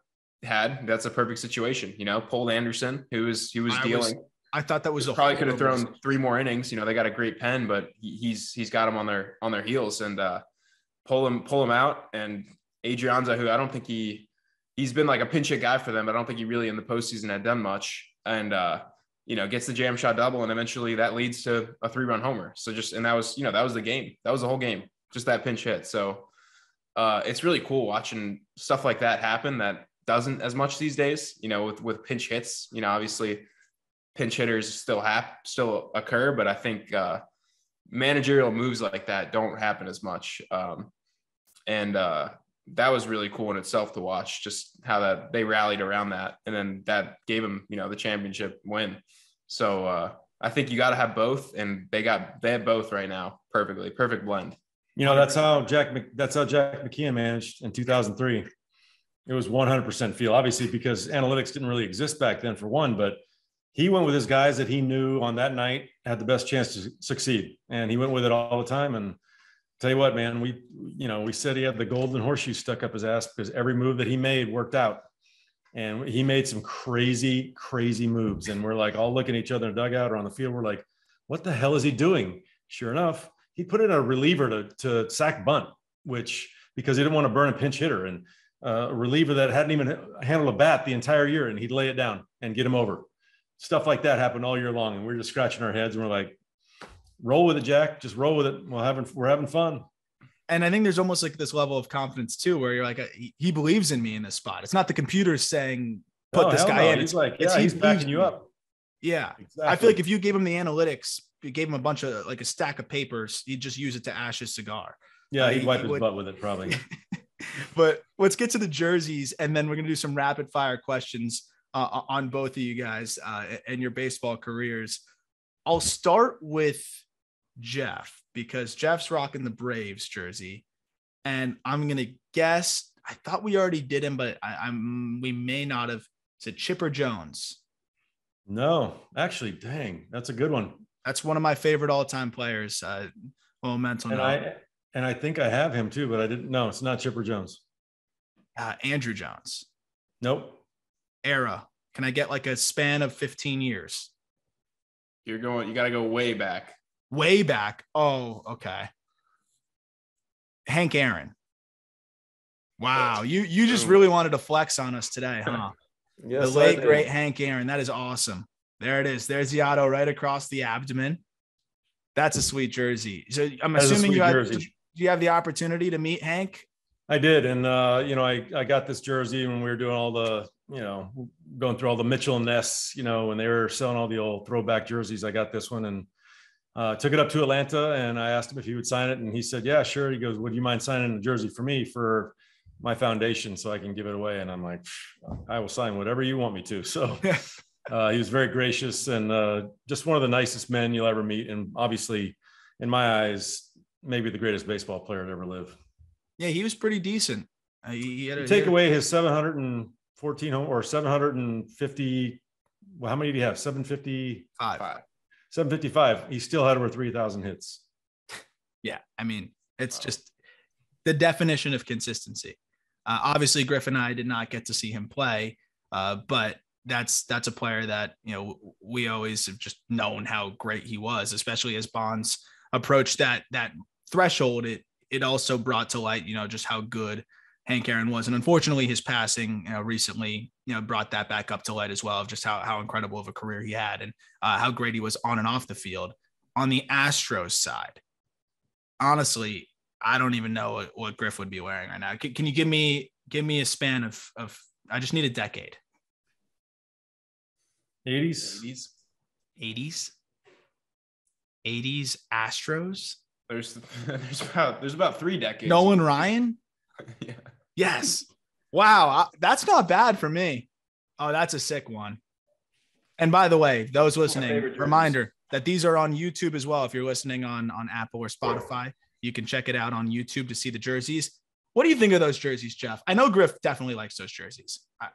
S3: had, that's a perfect situation, you know, Paul Anderson, who was, he was I dealing. Was,
S1: I thought that was
S3: probably could have thrown three more innings. You know, they got a great pen, but he, he's, he's got them on their, on their heels and, uh, pull him, pull him out. And Adrianza, who I don't think he, he's been like a pinch hit guy for them. but I don't think he really in the postseason had done much. And, uh, you know, gets the jam shot double, and eventually that leads to a three run homer. So just, and that was, you know, that was the game. That was the whole game, just that pinch hit. So uh, it's really cool watching stuff like that happen that doesn't as much these days, you know, with, with pinch hits, you know, obviously pinch hitters still have, still occur, but I think uh, managerial moves like that don't happen as much. Um, and uh, that was really cool in itself to watch just how that they rallied around that. And then that gave them you know the championship win. So uh, i think you got to have both and they got they have both right now perfectly perfect blend.
S2: You know that's how jack that's how jack mckeon managed in 2003 it was 100% feel obviously because analytics didn't really exist back then for one but he went with his guys that he knew on that night had the best chance to succeed. And he went with it all the time and tell you what, man, we, you know, we said he had the golden horseshoe stuck up his ass because every move that he made worked out. And he made some crazy, crazy moves. And we're like all looking at each other in the dugout or on the field. We're like, what the hell is he doing? Sure enough, he put in a reliever to, to sack bunt, which because he didn't want to burn a pinch hitter and uh, a reliever that hadn't even handled a bat the entire year and he'd lay it down and get him over. Stuff like that happened all year long. And we're just scratching our heads and we're like, roll with it, Jack. Just roll with it. We're having we're having fun.
S1: And I think there's almost like this level of confidence too, where you're like, he believes in me in this spot. It's not the computer saying put
S2: oh,
S1: this guy
S2: no.
S1: in.
S2: He's like, yeah, he's backing you up.
S1: Yeah, exactly. I feel like if you gave him the analytics, you gave him a bunch of like a stack of papers, he'd just use it to ash his cigar.
S2: Yeah, uh, he'd wipe he his would... butt with it probably.
S1: but let's get to the jerseys, and then we're gonna do some rapid fire questions uh, on both of you guys uh, and your baseball careers. I'll start with Jeff because Jeff's rocking the Braves jersey, and I'm gonna guess. I thought we already did him, but I, am we may not have. said Chipper Jones?
S2: No, actually, dang, that's a good one.
S1: That's one of my favorite all-time players. Uh, momentum.
S2: And I and I think I have him too, but I didn't. No, it's not Chipper Jones.
S1: Uh, Andruw Jones.
S2: Nope.
S1: Era. Can I get like a span of 15 years?
S3: You're going. You got to go way back
S1: way back. Oh, okay. Hank Aaron. Wow, you you just really wanted to flex on us today, huh? yes, the late great Hank Aaron. That is awesome. There it is. There's the auto right across the abdomen. That's a sweet jersey. So I'm that assuming you had, did you have the opportunity to meet Hank?
S2: I did, and uh, you know, I I got this jersey when we were doing all the you know going through all the Mitchell and Ness, you know, when they were selling all the old throwback jerseys. I got this one, and uh, took it up to Atlanta and I asked him if he would sign it. And he said, Yeah, sure. He goes, Would you mind signing a jersey for me for my foundation so I can give it away? And I'm like, I will sign whatever you want me to. So uh, he was very gracious and uh, just one of the nicest men you'll ever meet. And obviously, in my eyes, maybe the greatest baseball player to ever live.
S1: Yeah, he was pretty decent. Uh, he
S2: had a, take away his 714 or 750. Well, how many do you have? 755. Five. 755. He still had over 3,000 hits.
S1: Yeah. I mean, it's wow. just the definition of consistency. Uh, obviously, Griff and I did not get to see him play, uh, but that's that's a player that you know we always have just known how great he was, especially as Bonds approached that that threshold. It it also brought to light, you know, just how good Hank Aaron was, and unfortunately, his passing, you know, recently, you know, brought that back up to light as well of just how how incredible of a career he had and uh, how great he was on and off the field. On the Astros side, honestly, I don't even know what, what Griff would be wearing right now. Can, can you give me give me a span of of? I just need a decade.
S2: 80s.
S3: 80s.
S1: 80s. 80s Astros.
S3: There's there's about there's about three decades.
S1: Nolan Ryan.
S3: yeah.
S1: Yes. Wow, I- that's not bad for me. Oh, that's a sick one. And by the way, those listening, reminder that these are on YouTube as well. If you're listening on on Apple or Spotify, you can check it out on YouTube to see the jerseys. What do you think of those jerseys, Jeff? I know Griff definitely likes those jerseys. I-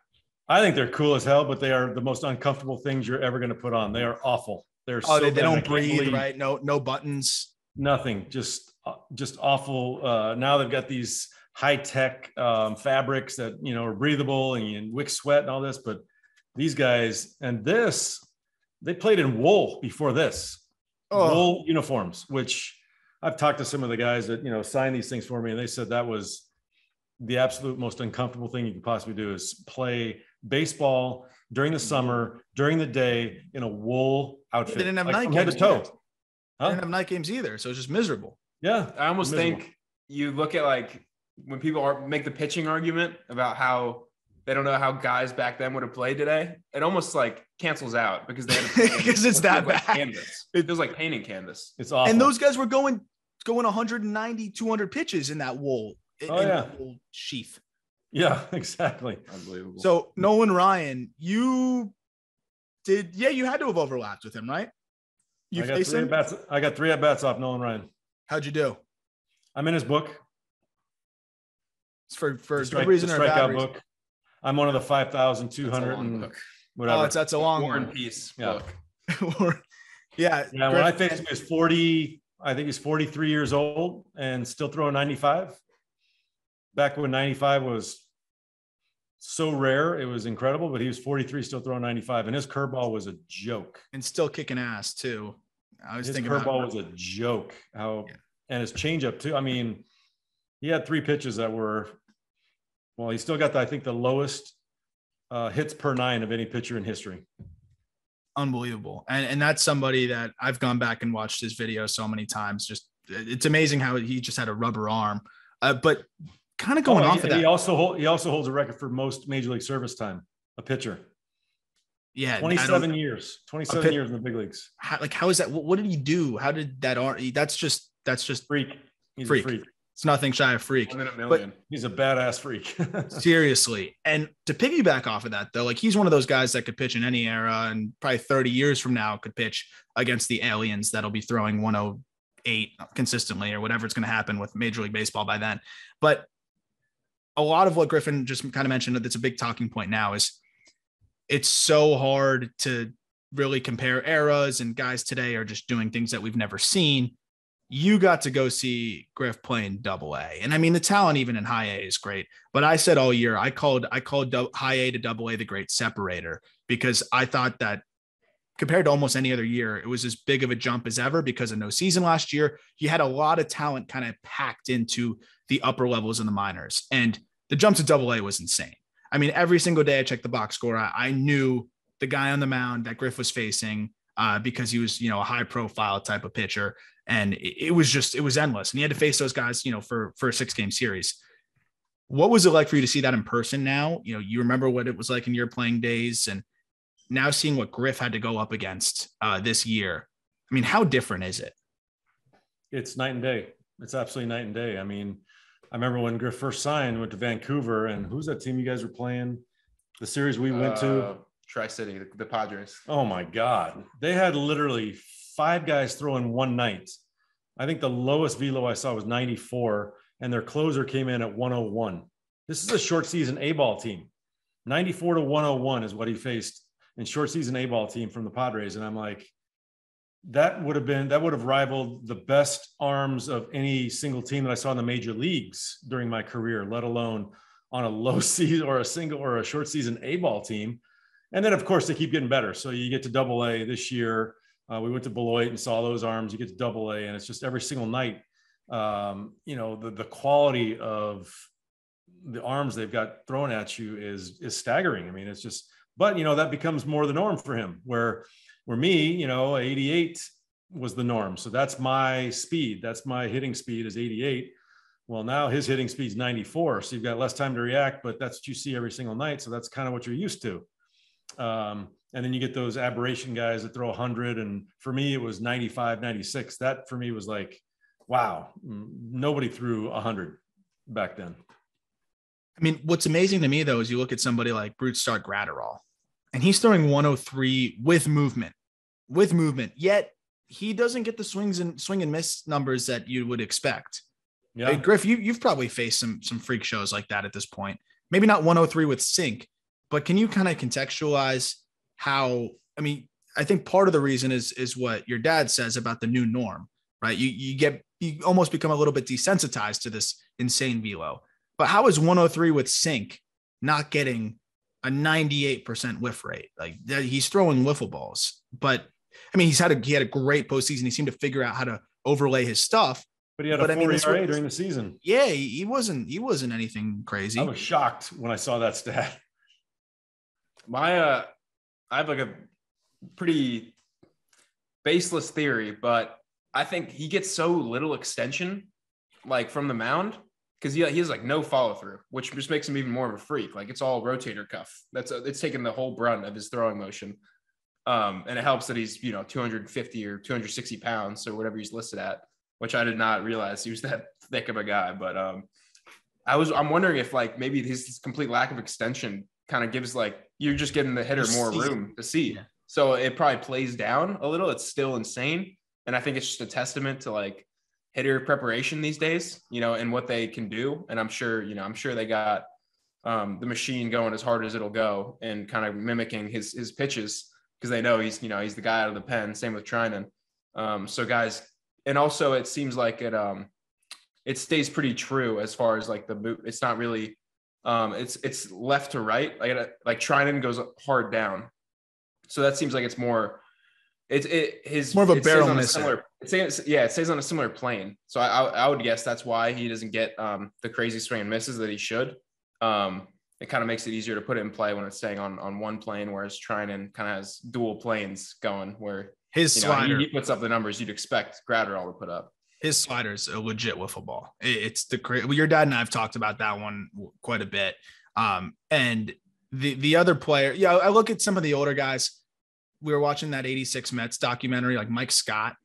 S2: I think they're cool as hell, but they are the most uncomfortable things you're ever going to put on. They are awful. They're
S1: Oh,
S2: so
S1: they, they don't breathe,
S2: believe-
S1: right? No, no buttons.
S2: Nothing. Just, uh, just awful. Uh, now they've got these high tech um, fabrics that you know are breathable and you wick sweat and all this. But these guys and this, they played in wool before this.
S1: Oh,
S2: wool uniforms, which I've talked to some of the guys that you know sign these things for me, and they said that was the absolute most uncomfortable thing you could possibly do is play baseball during the summer, during the day in a wool outfit.
S1: They didn't have
S2: like
S1: night
S2: from head to
S1: games
S2: toe.
S1: either. they didn't have night games either, so it's just miserable.
S2: Yeah,
S3: I almost
S2: Miserable.
S3: think you look at like when people are, make the pitching argument about how they don't know how guys back then would have played today. It almost like cancels out because they had to play
S1: it's that
S3: feels like
S1: bad.
S3: Canvas. It feels like painting canvas.
S2: it's awful.
S1: And those guys were going going 190, 200 pitches in that wool.
S2: Oh,
S1: in
S2: yeah.
S1: that wool sheath.
S2: yeah, exactly.
S3: Unbelievable.
S1: So Nolan Ryan, you did yeah, you had to have overlapped with him, right? You
S2: I got
S1: faced
S2: three
S1: him.
S2: at bats. I got three at bats off Nolan Ryan.
S1: How'd you do?
S2: I'm in his book.
S1: It's for for
S2: the strike,
S1: reason
S2: the
S1: or bad
S2: strikeout
S1: reason.
S2: book. I'm one of the five thousand two
S3: That's a
S2: and
S3: book.
S2: whatever.
S1: Oh, it's that's a long
S3: War and
S1: one.
S3: Peace
S2: Yeah.
S3: book.
S1: Yeah.
S2: Yeah, when I
S1: Griff-
S2: faced him, he was 40, I think he's 43 years old and still throwing 95. Back when 95 was so rare, it was incredible, but he was 43, still throwing 95. And his curveball was a joke.
S1: and still kicking ass too. I was
S2: His
S1: thinking
S2: curveball
S1: about
S2: was a joke. How
S1: Yeah.
S2: and his changeup too. I mean, he had three pitches that were well, he still got the, I think the lowest uh, hits per nine of any pitcher in history.
S1: unbelievable. And and that's somebody that I've gone back and watched his video so many times. Just it's amazing how he just had a rubber arm. Uh, but kind of going
S2: Oh,
S1: off
S2: he,
S1: of that,
S2: he also hold, he also holds a record for most major league service time. A pitcher,
S1: yeah,
S2: 27 years, 27
S1: pit-
S2: years in the big leagues.
S1: how, like how is that? What, what did he do? How did that arm? That's just that's just
S2: Freak. He's
S1: Freak.
S2: a freak.
S1: It's nothing shy of freak.
S3: One in a million.
S2: He's a badass freak.
S1: Seriously. And to piggyback off of that, though, like he's one of those guys that could pitch in any era and probably 30 years from now could pitch against the aliens that'll be throwing 108 consistently or whatever it's going to happen with Major League Baseball by then. But a lot of what Griffin just kind of mentioned that's a big talking point now is it's so hard to really compare eras and guys today are just doing things that we've never seen you got to go see Griff playing double A. And I mean, the talent even in high A is great. But I said all year, I called, I called high A to double A the great separator because I thought that compared to almost any other year, it was as big of a jump as ever because of no season last year. You had a lot of talent kind of packed into the upper levels in the minors. And the jump to double A was insane. I mean, every single day I checked the box score, I, I knew the guy on the mound that Griff was facing uh, because he was, you know, a high profile type of pitcher and it, it was just it was endless and he had to face those guys you know for for a six game series what was it like for you to see that in person now you know you remember what it was like in your playing days and now seeing what griff had to go up against uh this year i mean how different is it
S2: it's night and day. It's absolutely night and day. I mean, I remember when Griff first signed, went to Vancouver, and who's that team you guys were playing? The series we went to.
S3: Uh, Tri City, the, the Padres.
S2: Oh my God. They had literally five guys throwing one night. I think the lowest velo I saw was 94, and their closer came in at 101. This is a short season A ball team. 94 to 101 is what he faced in short season A ball team from the Padres. And I'm like, that would have been that would have rivaled the best arms of any single team that I saw in the major leagues during my career, let alone on a low season or a single or a short season A ball team. And then of course they keep getting better. So you get to double A this year. Uh, we went to Beloit and saw those arms. You get to double A, and it's just every single night. Um, you know, the the quality of the arms they've got thrown at you is is staggering. I mean, it's just, but you know, that becomes more the norm for him. Where where me, you know, 88 was the norm. So that's my speed. That's my hitting speed is 88. Well, now his hitting speed's 94. So you've got less time to react, but that's what you see every single night. So that's kind of what you're used to. Um, and then you get those aberration guys that throw 100. And for me, it was 95, 96. That for me was like, wow, nobody threw 100 back then.
S1: I mean, what's amazing to me though is you look at somebody like Brusdar Graterol, and he's throwing 103 with movement, with movement. Yet he doesn't get the swings and swing and miss numbers that you would expect. Yeah, hey, Griff, you you've probably faced some some freak shows like that at this point. Maybe not 103 with sink, but can you kind of contextualize how? I mean, I think part of the reason is is what your dad says about the new norm, right? You you get you almost become a little bit desensitized to this insane velo. But how is 103 with sink not getting a 98% whiff rate. Like he's throwing wiffle balls, but I mean, he's had a he had a great postseason. He seemed to figure out how to overlay his stuff.
S2: But he had but, a four I mean, ERA during the season.
S1: Yeah, he, he, wasn't he wasn't anything crazy. I
S2: was shocked when I saw that stat.
S3: My uh I have like a pretty baseless theory, but I think he gets so little extension like from the mound because he, he has like no follow through, which just makes him even more of a freak. Like it's all rotator cuff. That's a, it's taking the whole brunt of his throwing motion. Um, and it helps that he's you know 250 or 260 pounds or whatever he's listed at, which I did not realize he was that thick of a guy. But um, I was I'm wondering if like maybe his complete lack of extension kind of gives like you're just giving the hitter more room to see. Yeah. So it probably plays down a little. It's still insane, and I think it's just a testament to like hitter preparation these days, you know, and what they can do. And I'm sure, you know, I'm sure they got um, the machine going as hard as it'll go and kind of mimicking his his pitches because they know he's, you know, he's the guy out of the pen. Same with Treinen. Um, so guys, and also it seems like it um it stays pretty true as far as like the boot. It's not really um it's it's left to right. Like like Treinen goes hard down. So that seems like it's more it's it his
S1: more of a barrel misser.
S3: It stays, yeah, it stays on a similar plane. So I, I, I would guess that's why he doesn't get um, the crazy swing and misses that he should. Um, it kind of makes it easier to put it in play when it's staying on on one plane, whereas Treinen kind of has dual planes going where
S1: his
S3: you
S1: know, slider
S3: he, he, puts up the numbers you'd expect Graterol to put up.
S1: His slider's a legit wiffle ball. It's the well, your dad and I have talked about that one quite a bit. Um, and the the other player, yeah, I look at some of the older guys we were watching that 86 Mets documentary, like Mike Scott.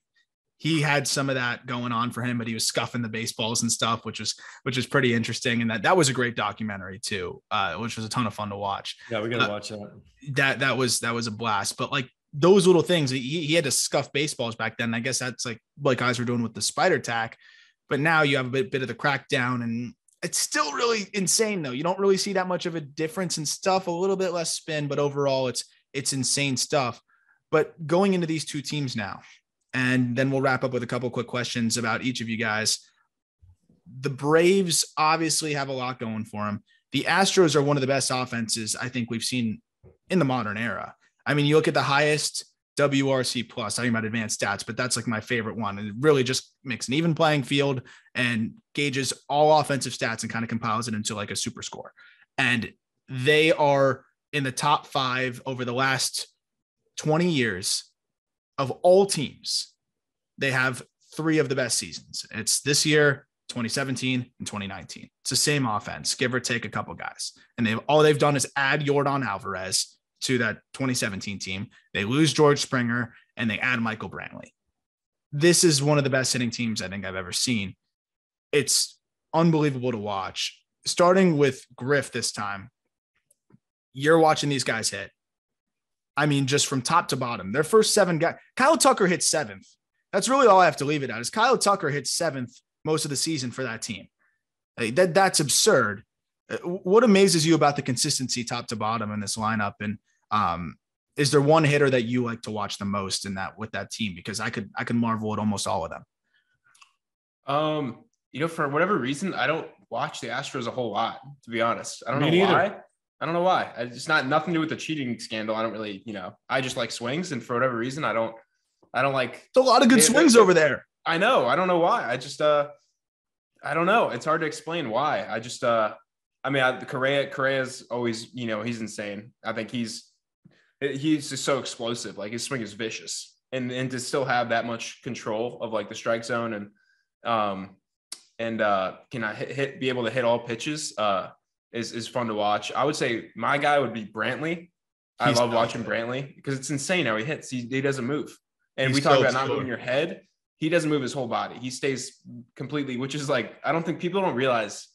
S1: He had some of that going on for him, but he was scuffing the baseballs and stuff, which was which was pretty interesting. And that that was a great documentary too, uh, which was a ton of fun to watch.
S2: Yeah, we gotta uh, watch that.
S1: That that was that was a blast. But like those little things, he, he had to scuff baseballs back then. I guess that's like like guys were doing with the spider tack. But now you have a bit, bit of the crackdown and it's still really insane though. You don't really see that much of a difference in stuff, a little bit less spin, but overall it's it's insane stuff. But going into these two teams now, and then we'll wrap up with a couple quick questions about each of you guys. The Braves obviously have a lot going for them. The Astros are one of the best offenses I think we've seen in the modern era. I mean, you look at the highest WRC plus, talking about advanced stats, but that's like my favorite one. And it really just makes an even playing field and gauges all offensive stats and kind of compiles it into like a super score. And they are in the top five over the last 20 years of all teams, they have three of the best seasons. It's this year, 2017 and 2019. It's the same offense, give or take a couple guys. And they've all they've done is add Yordan Alvarez to that 2017 team. They lose George Springer and they add Michael Brantley. This is one of the best hitting teams I think I've ever seen. It's unbelievable to watch. Starting with Griff this time, you're watching these guys hit. I mean, just from top to bottom, their first seven guys. Kyle Tucker hit seventh. That's really all I have to leave it at. Is Kyle Tucker hit seventh most of the season for that team? that that's absurd. Uh, what amazes you about the consistency top to bottom in this lineup? And um, is there one hitter that you like to watch the most in that with that team? Because I could I could marvel at almost all of them.
S3: Um, you know, for whatever reason, I don't watch the Astros a whole lot, to be honest. I don't
S2: Me
S3: know
S2: neither.
S3: why. I don't know why. It's not nothing to do with the cheating scandal. I don't really, you know, I just like swings, and for whatever reason, I don't, I don't like.
S1: It's a lot of good swings over there.
S3: I know. I don't know why. I just, uh, I don't know. It's hard to explain why. I just, uh, I mean, I, Correa, Correa's always, you know, he's insane. I think he's, he's just so explosive. Like his swing is vicious, and and to still have that much control of like the strike zone and, um, and uh, can I hit, hit be able to hit all pitches? Uh, is is fun to watch. I would say my guy would be Brantley. I
S1: He's
S3: love watching Brantley because it's insane how he hits. He, he doesn't move. And
S1: He's
S3: we talk
S1: so
S3: about not moving your head. He doesn't move his whole body. He stays completely, which is like I don't think people don't realize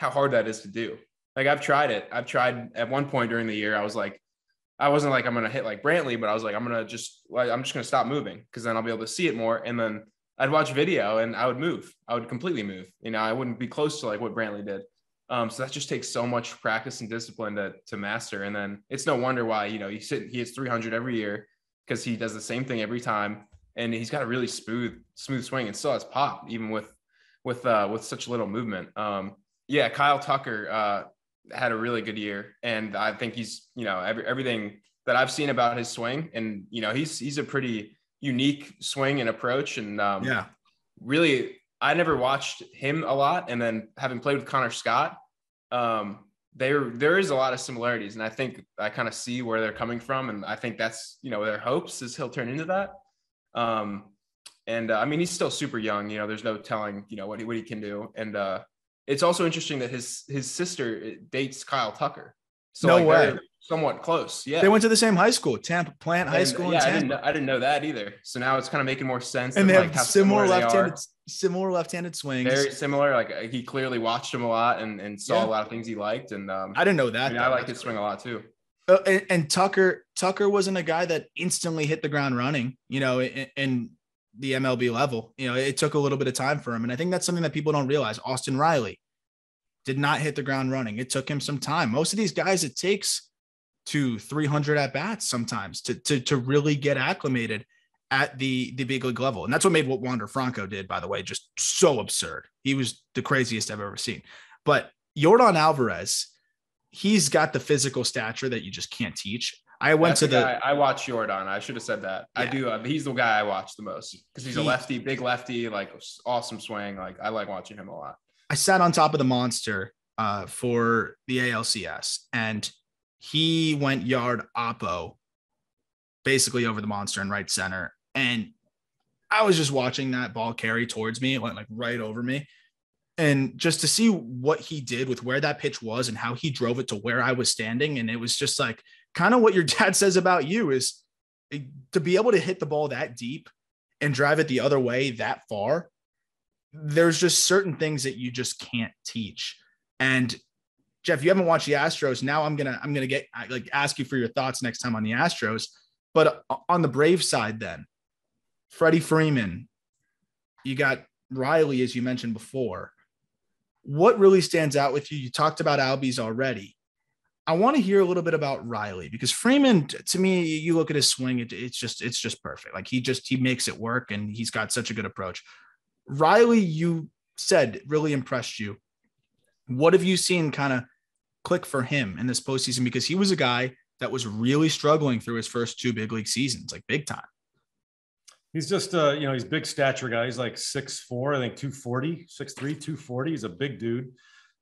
S3: how hard that is to do. Like I've tried it. I've tried at one point during the year. I was like, I wasn't like I'm gonna hit like Brantley, but I was like I'm gonna just like I'm just gonna stop moving because then I'll be able to see it more. And then I'd watch video and I would move. I would completely move. You know, I wouldn't be close to like what Brantley did. Um, so that just takes so much practice and discipline to to master. And then it's no wonder why you know he sit he hits 300 every year because he does the same thing every time, and he's got a really smooth smooth swing and still has pop even with with uh with such little movement. Um, yeah, Kyle Tucker uh had a really good year, and I think he's you know every, everything that I've seen about his swing, and you know he's he's a pretty unique swing and approach, and um,
S1: Yeah.
S3: really I never watched him a lot, and then having played with Connor Scott, um, there there is a lot of similarities, and I think I kind of see where they're coming from, and I think that's you know their hopes is he'll turn into that. Um, and uh, I mean he's still super young, you know. There's no telling you know what he what he can do, and uh, it's also interesting that his his sister dates Kyle Tucker. So
S1: No
S3: like,
S1: way.
S3: somewhat close. Yeah,
S1: They went to the same high school, Tampa Plant High
S3: And,
S1: School
S3: yeah,
S1: in
S3: I didn't know, I didn't know that either. So now it's kind of making more sense.
S1: and they
S3: like,
S1: have
S3: how
S1: similar
S3: they
S1: left-handed similar left-handed swings.
S3: very similar. Like he clearly watched him a lot and, and saw
S1: Yeah.
S3: a lot of things he liked. And um,
S1: I didn't know
S3: I
S1: that.
S3: mean, I like his swing a lot too.
S1: Uh, and, and Tucker Tucker wasn't a guy that instantly hit the ground running, you know, and, in the MLB level. You know, it took a little bit of time for him, and I think that's something that people don't realize. Austin Riley did not hit the ground running. It took him some time. Most of these guys, it takes to three hundred at bats sometimes to to to really get acclimated at the the big league level, and that's what made what Wander Franco did, by the way, just so absurd. He was the craziest I've ever seen. But Yordan Alvarez, he's got the physical stature that you just can't teach. I went
S3: That's
S1: to the
S3: guy I watch Yordan. I should have said that. I do. Uh, he's the guy I watch the most because he's a lefty, big lefty, like awesome swing. Like I like watching him a lot.
S1: I sat on top of the monster uh, for the ALCS, and he went yard oppo, basically over the monster in right center. And I was just watching that ball carry towards me. It went like right over me. And just to see what he did with where that pitch was and how he drove it to where I was standing. And it was just like kind of what your dad says about you is eh, to be able to hit the ball that deep and drive it the other way that far there's just certain things that you just can't teach. And Jeff, you haven't watched the Astros. Now I'm gonna I'm gonna get like ask you for your thoughts next time on the Astros. But on the Brave side, then Freddie Freeman, you got Riley, as you mentioned before. What really stands out with you? You talked about Albies already. I want to hear a little bit about Riley because Freeman, to me, you look at his swing, it, it's just it's just perfect. Like he just he makes it work, and he's got such a good approach. Riley, you said really impressed you. What have you seen kind of click for him in this postseason? Because he was a guy that was really struggling through his first two big league seasons, like big time.
S2: He's just, uh, you know, he's big stature guy. He's like 6'4", I think 240, 6'3", 240. He's a big dude.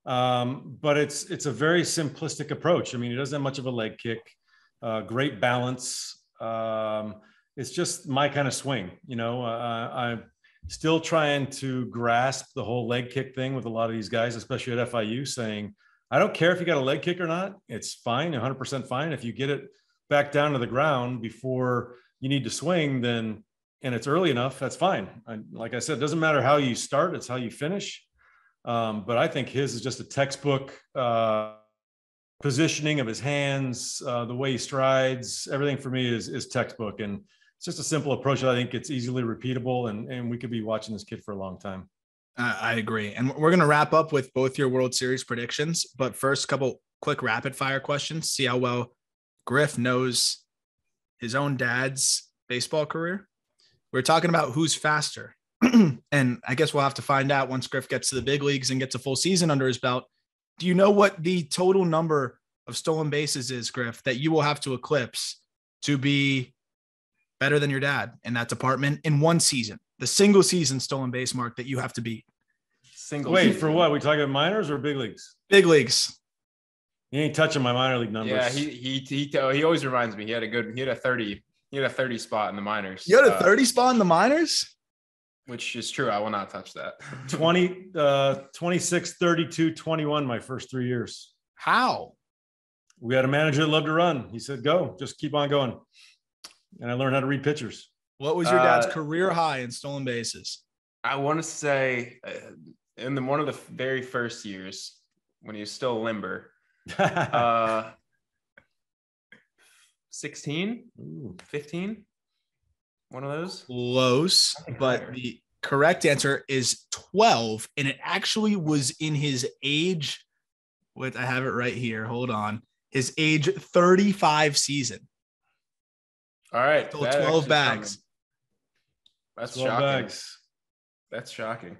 S2: Um, but it's it's a very simplistic approach. I mean, he doesn't have much of a leg kick, uh, great balance. Um, it's just my kind of swing. You know, uh, I'm still trying to grasp the whole leg kick thing with a lot of these guys, especially at FIU, saying, I don't care if you got a leg kick or not. It's fine, 100% fine. If you get it back down to the ground before you need to swing, then and it's early enough, that's fine. I, like I said, it doesn't matter how you start; it's how you finish. Um, but I think his is just a textbook uh, positioning of his hands, uh, the way he strides, everything for me is is textbook, and it's just a simple approach that I think it's easily repeatable, and and we could be watching this kid for a long time.
S1: I agree. And we're going to wrap up with both your World Series predictions. But first, couple quick rapid fire questions. See how well Griff knows his own dad's baseball career. We are talking about who's faster. and I guess we'll have to find out once Griff gets to the big leagues and gets a full season under his belt. Do you know what the total number of stolen bases is, Griff, that you will have to eclipse to be better than your dad in that department in one season? The single season stolen base mark that you have to beat.
S3: Single.
S2: Wait
S3: season.
S2: for what? We talking minors or big leagues?
S1: Big leagues.
S2: He ain't touching my minor league numbers.
S3: Yeah, he he he he always reminds me. He had a good. He had a thirty. He had a thirty spot in the minors.
S1: You had a
S3: uh,
S1: 30 spot in the minors?
S3: Which is true. I will not touch that.
S2: 20, uh, 26, 32, 21 my first three years.
S1: How?
S2: We had a manager that loved to run. He said, go, just keep on going. And I learned how to read pitchers.
S1: What was your dad's
S3: Uh,
S1: career high in stolen bases?
S3: I want to say uh, in the one of the very first years when he was still limber, uh, 16,
S2: Ooh.
S3: 15, one of those.
S1: Close, but
S3: higher.
S1: the correct answer is 12. And it actually was in his age. What I have it right here. Hold on. His age 35 season.
S3: All right.
S1: Stole 12 bags.
S3: something. That's
S2: 12
S3: shocking.
S2: bags.
S3: That's shocking.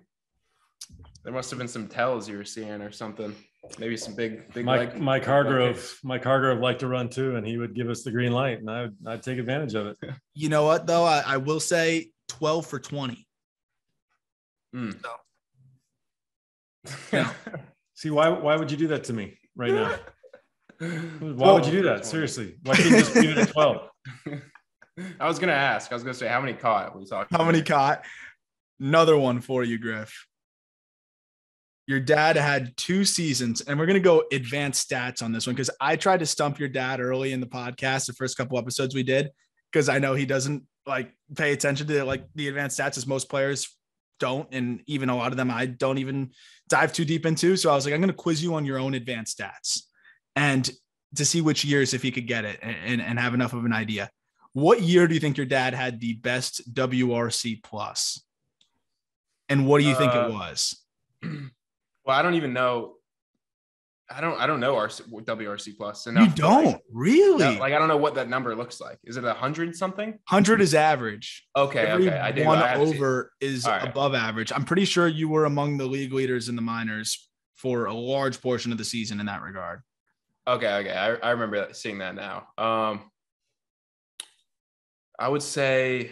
S3: There must have been some tells you were seeing or something. Maybe some big, big
S2: Mike,
S3: leg-
S2: Mike Hargrove. Mike Hargrove liked to run too, and he would give us the green light, and I would, I'd take advantage of it.
S1: You know what, though? I, I will say 12 for 20.
S3: Mm.
S1: Yeah.
S2: See, why, why would you do that to me right now? Why would you do that? Seriously, why can't you just leave it at 12?
S3: I was gonna ask. I was gonna say how many caught we talking.
S1: How many caught? Another one for you, Griff. Your dad had two seasons, and we're gonna go advanced stats on this one because I tried to stump your dad early in the podcast, the first couple episodes we did, because I know he doesn't like pay attention to like the advanced stats as most players don't, and even a lot of them I don't even dive too deep into. So I was like, I'm gonna quiz you on your own advanced stats and to see which years if he could get it and, and, have enough of an idea. What year do you think your dad had the best WRC plus? And what do you think
S3: Uh,
S1: it was?
S3: Well, I don't even know. I don't. I don't know RC, WRC plus.
S1: You
S3: enough to,
S1: don't
S3: Like,
S1: really.
S3: like I don't know what that number looks like. Is it a hundred something?
S1: Hundred is average.
S3: Okay.
S1: Every
S3: okay. I do.
S1: one
S3: I
S1: over is
S3: right.
S1: above average. I'm pretty sure you were among the league leaders in the minors for a large portion of the season in that regard.
S3: Okay. Okay. I, I remember seeing that now. Um, I would say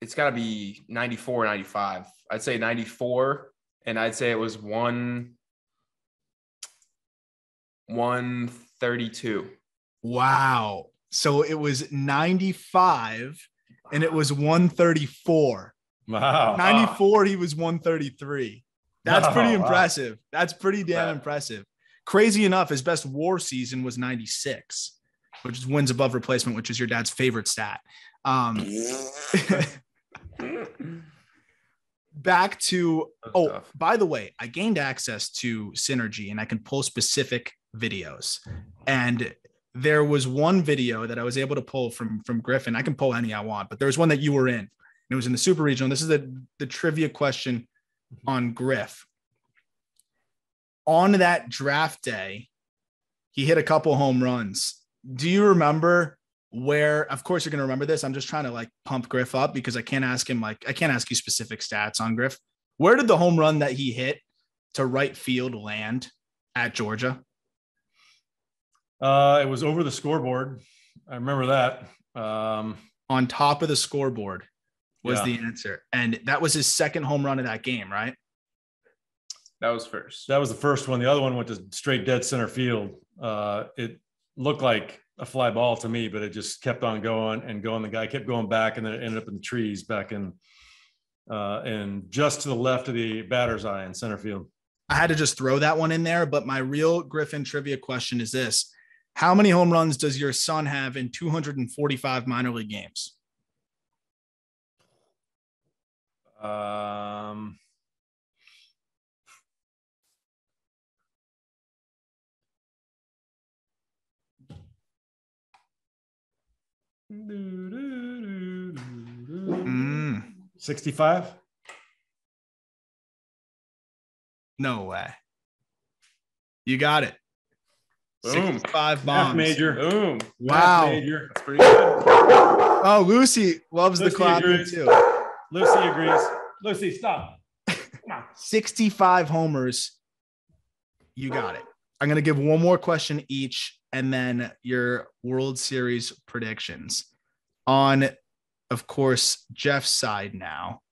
S3: it's got to be 94, 95. I'd say 94, and I'd say it was one 132.
S1: Wow. So it was 95 and it was 134.
S2: Wow.
S1: 94, he was 133. That's pretty
S2: Oh, wow.
S1: impressive. That's pretty damn
S3: Yeah.
S1: impressive. Crazy enough, his best war season was 96, which is wins above replacement, which is your dad's favorite stat. Um, back to
S3: That's
S1: oh,
S3: tough.
S1: by the way, I gained access to Synergy and I can pull specific videos. And there was one video that I was able to pull from from Griffin. I can pull any I want, but there was one that you were in. And it was in the Super Regional. This is the the trivia question mm-hmm. on Griff. On that draft day, he hit a couple home runs. Do you remember where? Of course, you're going to remember this. I'm just trying to like pump Griff up because I can't ask him like I can't ask you specific stats on Griff. Where did the home run that he hit to right field land at Georgia?
S2: Uh, it was over the scoreboard. I remember that. Um,
S1: On top of the scoreboard was
S2: Yeah.
S1: the answer, and that was his second home run of that game, right?
S3: That was first.
S2: that was the first one. The other one went to straight dead center field. Uh, it looked like a fly ball to me, but it just kept on going and going. The guy kept going back, and then it ended up in the trees back in, uh, and just to the left of the batter's eye in center field.
S1: I had to just throw that one in there. But my real Griffin trivia question is this How many home runs does your son have in 245 minor league games?
S2: Um,
S1: Mm,
S2: 65.
S1: no way. You got it.
S3: Boom.
S1: 65
S2: Math
S1: bombs.
S2: major.
S3: Boom.
S1: Wow.
S2: Math major.
S3: That's pretty good.
S1: Oh, Lucy loves the
S2: Lucy
S1: clapping
S2: agrees.
S1: too.
S2: Lucy agrees. Lucy, stop.
S1: 65 homers. You got it. I'm going to give one more question each and then your World Series predictions. On, of course, Jeff's side now.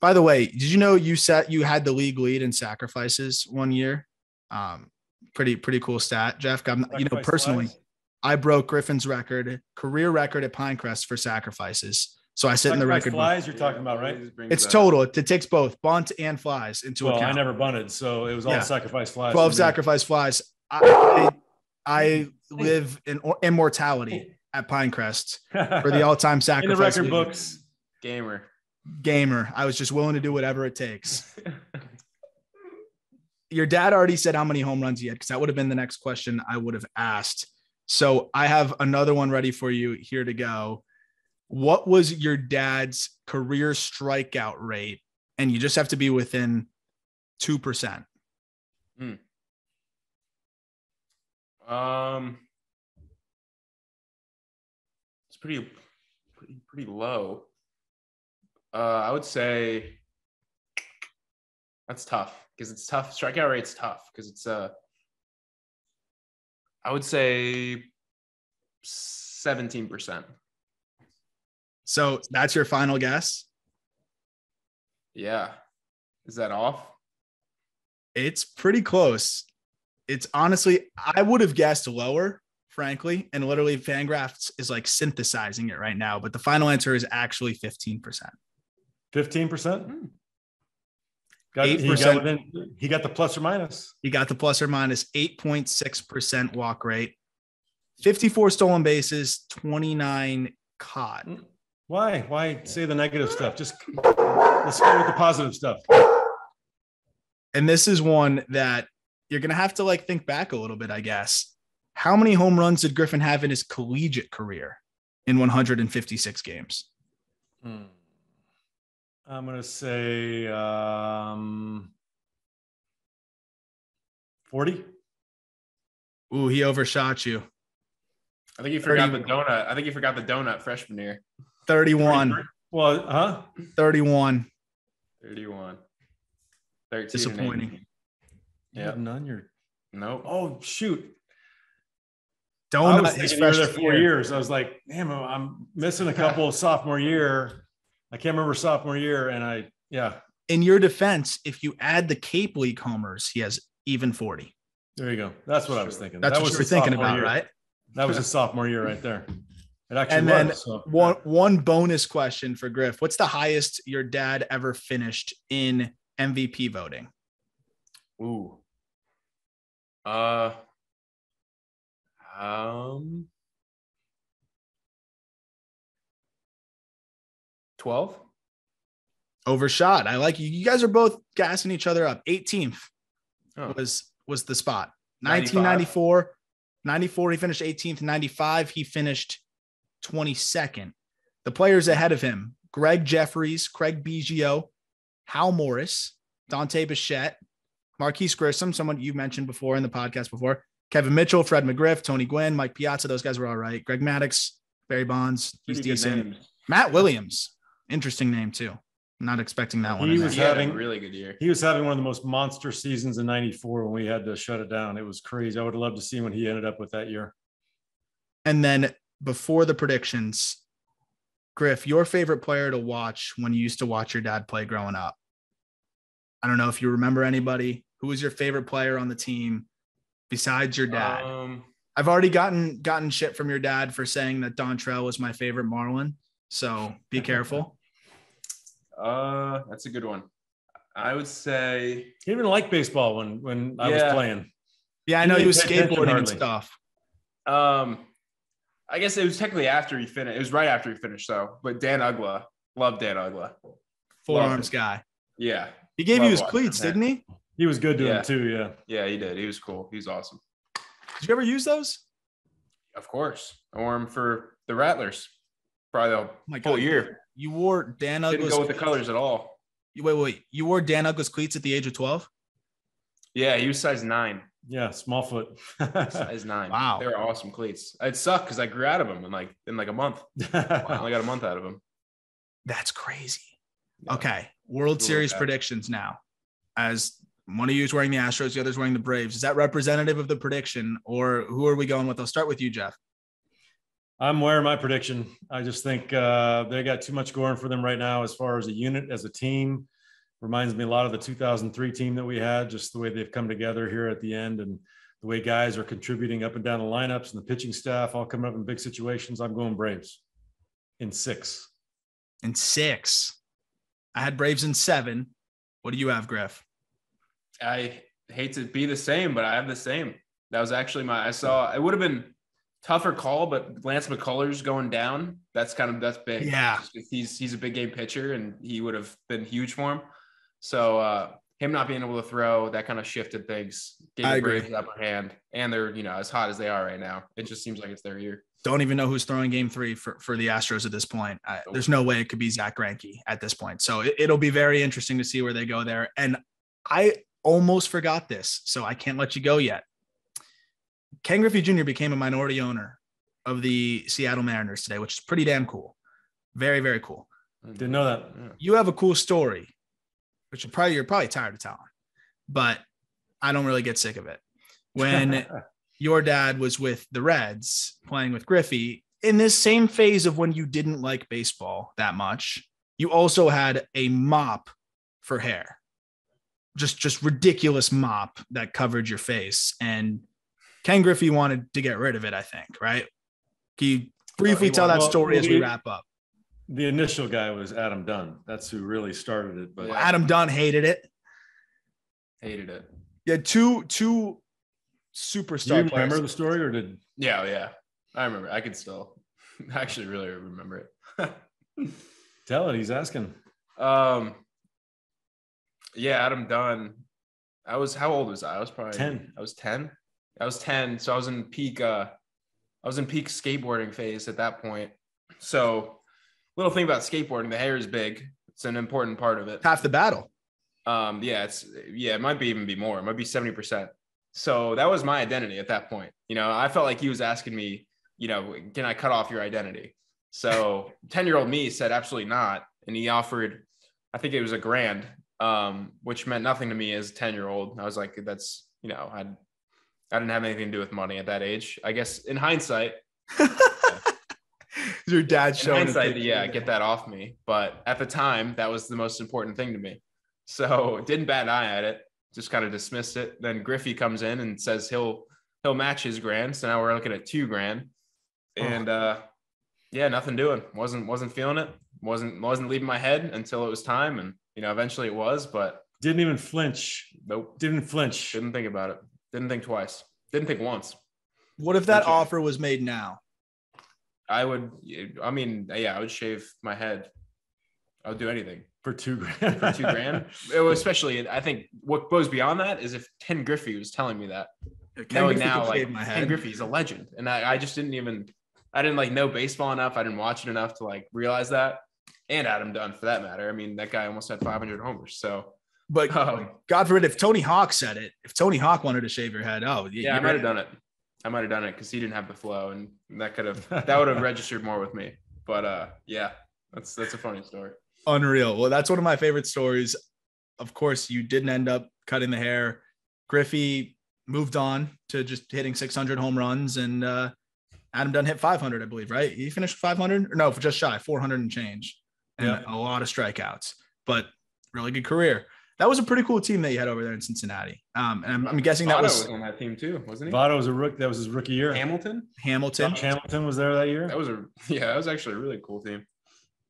S1: By the way, did you know you set you had the league lead in sacrifices one year? Um, pretty pretty cool stat, Jeff. I'm, you know, personally. I broke Griffin's record, career record at Pinecrest for sacrifices. So I sit in the record. book.
S2: flies you're talking about, right?
S1: It's
S3: that
S1: total. It takes both bunt and flies into
S2: Well, I never bunted, so it was all
S1: Yeah.
S2: sacrifice flies.
S1: 12 sacrifice flies. I, I, I live in immortality at Pinecrest for the all-time sacrifice.
S2: in the
S1: sacrifice
S2: record
S1: leader.
S2: books.
S3: Gamer.
S1: gamer. I was just willing to do whatever it takes. Your dad already said how many home runs he had because that would have been the next question I would have asked. So I have another one ready for you here to go. What was your dad's career strikeout rate? And you just have to be within 2%.
S3: Um, it's pretty, pretty, pretty low. Uh, I would say that's tough because it's tough. Strikeout rate's tough because it's uh, I would say seventeen percent.
S1: So that's your final guess.
S3: Yeah, is that off?
S1: It's pretty close. It's honestly, I would have guessed lower, frankly. And literally, Fangraphs is like synthesizing it right now. But the final answer is actually 15%.
S2: 15%.
S3: Hmm.
S2: Got, he,
S1: 8%.
S2: got within, he got the plus or minus.
S1: He got the plus or minus 8.6% walk rate, 54 stolen bases, 29 caught.
S2: Why? Why say the negative stuff? Just let's go with the positive stuff.
S1: And this is one that you're going to have to like think back a little bit, I guess. How many home runs did Griffin have in his collegiate career in 156 games?
S2: Hmm. I'm gonna say um, 40.
S1: Ooh, he overshot you.
S3: I think you forgot
S1: 30
S3: the donut. I think you forgot the donut freshman year.
S1: 31.
S2: Well, huh?
S1: 31.
S3: 31. 13
S1: Disappointing.
S3: And 18.
S2: You
S3: Yeah.
S2: none. You're
S3: Nope.
S2: oh shoot. I
S1: Donut
S2: was
S1: his
S2: thinking you were there four
S1: year.
S2: years. I was like, damn, I'm missing a couple of sophomore year. I can't remember sophomore year, and I yeah.
S1: In your defense, if you add the Cape League homers, he has even 40.
S2: There you go. That's what I was thinking.
S1: That's
S2: that
S1: what
S2: was
S1: you were thinking about,
S2: year.
S1: right?
S2: That was a sophomore year right there. It actually
S1: And
S2: was.
S1: then
S2: so.
S1: One one bonus question for Griff. What's the highest your dad ever finished in MVP voting?
S3: Ooh. Uh. Um. Twelve.
S1: Overshot. I like you. You guys are both gassing each other up. 18th
S3: Oh.
S1: was was the spot.
S3: 95.
S1: 1994. 94 he finished 18th. 95 he finished 22nd. The players ahead of him: Gregg Jefferies, Craig Biggio, Hal Morris, Dante Bichette, Marquis Grissom, someone you mentioned before in the podcast before, Kevin Mitchell, Fred McGriff, Tony Gwynn, Mike Piazza. Those guys were all right. Greg Maddux, Barry Bonds, he's
S3: Pretty
S1: decent. Matt Williams, interesting name too. Not expecting that one.
S2: He
S1: in
S2: was
S3: He
S1: there.
S3: had a
S2: having-
S3: really good year.
S2: He was having one of the most monster seasons in '94 when we had to shut it down. It was crazy. I would have loved to see when he ended up with that year.
S1: And then before the predictions, Griff, your favorite player to watch when you used to watch your dad play growing up. I don't know if you remember anybody. Who was your favorite player on the team besides your dad?
S3: Um,
S1: I've already gotten gotten shit from your dad for saying that Dontrelle was my favorite Marlin. So be careful.
S3: uh, that's a good one. I would say
S2: He didn't even like baseball when when I was playing.
S1: Yeah, I know he
S2: didn't
S1: was skateboarding and stuff.
S3: Um, I guess it was technically after he finished. It was right after he finished, though. But Dan Uggla, love Dan Uggla.
S1: Forearms
S3: him.
S1: guy.
S3: Yeah,
S1: He gave
S3: Love
S1: you his cleats,
S3: him.
S1: didn't he?
S2: He was good to
S3: Yeah.
S2: him too. Yeah.
S3: yeah, he did. He was cool. He was awesome.
S1: Did you ever use those?
S3: Of course, I wore him for the Rattlers, probably the
S1: Oh my
S3: full
S1: God.
S3: year.
S1: You wore Dan
S3: Didn't
S1: Uggla's
S3: go with the colors at all.
S1: Wait, wait, you wore Dan Uggla's cleats at the age of 12?
S3: Yeah, he was size nine.
S2: Yeah, small foot.
S3: Size nine.
S1: Wow.
S3: They were awesome cleats. It sucked because I grew out of them in like in like a month. I only got a month out of them.
S1: That's crazy.
S3: Yeah.
S1: Okay. World
S3: Cool
S1: Series predictions now. As one of you is wearing the Astros, the other's wearing the Braves. Is that representative of the prediction, or who are we going with? I'll start with you, Jeff.
S2: I'm wearing my prediction. I just think uh, they got too much going for them right now as far as a unit, as a team. Reminds me a lot of the 2003 team that we had, just the way they've come together here at the end and the way guys are contributing up and down the lineups and the pitching staff all coming up in big situations. I'm going Braves in six.
S1: In six. I had Braves in seven. What do you have, Griff?
S3: I hate to be the same, but I have the same. That was actually my. I saw it would have been tougher call, but Lance McCullers going down. That's kind of that's big.
S1: Yeah.
S3: He's he's a big game pitcher, and he would have been huge for him. So uh, him not being able to throw that kind of shifted things. Gave
S1: I
S3: the
S1: agree.
S3: Braves the upper hand, and they're you know as hot as they are right now. It just seems like it's their year.
S1: Don't even know who's throwing game three for, for the Astros at this point. I, there's no way it could be Zack Greinke at this point. So it, it'll be very interesting to see where they go there. And I almost forgot this, so I can't let you go yet. Ken Griffey Jr. became a minority owner of the Seattle Mariners today, which is pretty damn cool. Very, very cool.
S2: Didn't know that.
S3: Yeah.
S1: You have a cool story, which you're probably you're probably tired of telling, but I don't really get sick of it. When your dad was with the Reds playing with Griffey in this same phase of when you didn't like baseball that much, you also had a mop for hair. Just just ridiculous mop that covered your face. And Ken Griffey wanted to get rid of it, I think, right? Can you briefly
S2: he
S1: tell that story as we
S2: well,
S1: wrap up?
S2: The initial guy was Adam Dunn. That's who really started it. But
S3: Yeah.
S1: Adam Dunn hated it.
S3: Hated it.
S1: Yeah, two two
S2: do
S1: superstar
S2: you remember
S1: players.
S2: the story or did
S3: Yeah, yeah. I remember. I could still actually really remember it.
S2: tell it? He's asking.
S3: um, yeah, Adam Dunn. I was how old was I? I was probably
S2: 10.
S3: I was ten. I was ten, so I was in peak. Uh, I was in peak skateboarding phase at that point. So, little thing about skateboarding: the hair is big. It's an important part of it.
S1: half the battle.
S3: Um, yeah, it's yeah, it might be even be more. It might be 70%. So that was my identity at that point. You know, I felt like he was asking me, you know, can I cut off your identity? So 10-year-old me said absolutely not. And he offered, I think it was a grand, um, which meant nothing to me as a 10-year-old. I was like, that's, you know, I I didn't have anything to do with money at that age. I guess in hindsight,
S1: Your dad
S3: in
S1: showing a
S3: hindsight, yeah, get that off me. But at the time, that was the most important thing to me. So didn't bat an eye at it. Just kind of dismissed it. Then Griffey comes in and says he'll he'll match his grand. So now we're looking at two grand. And uh yeah, nothing doing. Wasn't wasn't feeling it. Wasn't wasn't leaving my head until it was time. And you know, eventually it was, but
S2: Didn't even flinch.
S3: nope.
S2: Didn't flinch.
S3: Didn't think about it. Didn't think twice. Didn't think once.
S1: What if that
S3: Thank you.
S1: offer was made now?
S3: I would I mean, yeah, I would shave my head. I would do anything.
S2: for two grand.
S3: for two grand. It was especially, I think what goes beyond that is if Ken Griffey was telling me that.
S1: Ken
S3: Knowing
S1: Griffey
S3: now, like
S1: my
S3: Ken
S1: head.
S3: Griffey's a legend, and I, I just didn't even, I didn't like know baseball enough. I didn't watch it enough to like realize that. And Adam Dunn, for that matter. I mean, that guy almost had 500 homers. So
S1: But
S3: um,
S1: God forbid if Tony Hawk said it, if Tony Hawk wanted to shave your head, oh
S3: yeah, I might have done it. I might have done it because he didn't have the flow, and that could have that would have registered more with me. But uh, yeah, that's that's a funny story.
S1: Unreal. Well, that's one of my favorite stories. Of course, you didn't end up cutting the hair. Griffey moved on to just hitting 600 home runs, and uh, Adam Dunn hit 500, I believe, right? He finished 500 or no, just shy, 400 and change, and
S2: Yeah.
S1: a lot of strikeouts, but really good career. That was a pretty cool team that you had over there in Cincinnati. Um, and I'm, I'm guessing that
S3: Votto
S1: was
S3: on that team too, wasn't he?
S2: Votto was a rook. That was his rookie year.
S3: Hamilton.
S1: Hamilton.
S2: Josh Hamilton was there that year.
S3: That was a yeah, that was actually a really cool team.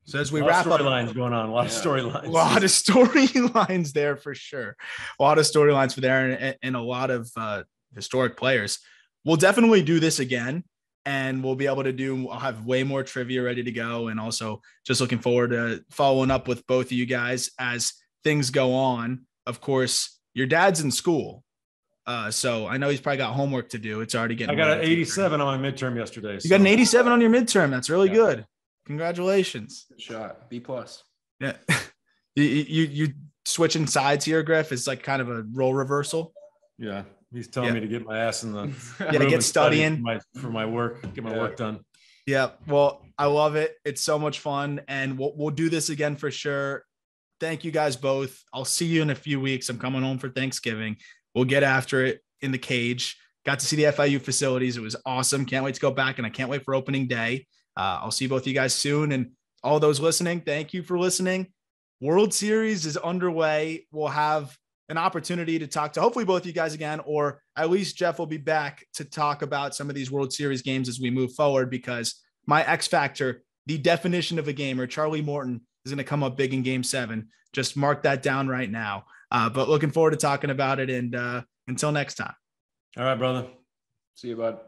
S1: So as we wrap
S2: of
S1: up,
S2: storylines going on. A lot
S3: Yeah.
S2: of storylines.
S1: a lot of storylines there for sure. A lot of storylines for there and, and a lot of uh, historic players. We'll definitely do this again and we'll be able to do, I'll have way more trivia ready to go. And also just looking forward to following up with both of you guys as things go on. Of course, your dad's in school. Uh, so I know he's probably got homework to do. It's already getting.
S2: I got an 87 on my midterm yesterday.
S1: You got an 87 on your midterm. That's really
S3: Yeah.
S1: good. Congratulations.
S3: Good shot. B plus.
S1: Yeah. you, you you switching sides here, Griff. It's like kind of a role reversal.
S2: Yeah. He's telling
S1: Yeah.
S2: me to get my ass in the
S1: Yeah,
S2: room
S1: get
S2: and study
S1: studying.
S2: for my, for my work, get my
S3: Yeah.
S2: work done.
S1: Yeah. Well, I love it. It's so much fun. And we'll, we'll do this again for sure. Thank you guys both. I'll see you in a few weeks. I'm coming home for Thanksgiving. We'll get after it in the cage. Got to see the FIU facilities. It was awesome. Can't wait to go back and I can't wait for opening day. Uh, I'll see both of you guys soon. And all those listening, thank you for listening. World Series is underway. We'll have an opportunity to talk to hopefully both of you guys again, or at least Jeff will be back to talk about some of these World Series games as we move forward because my X factor, the definition of a gamer, Charlie Morton, is going to come up big in game seven. Just mark that down right now. Uh, but looking forward to talking about it. And uh, until next time.
S2: All right, brother.
S3: See you, bud.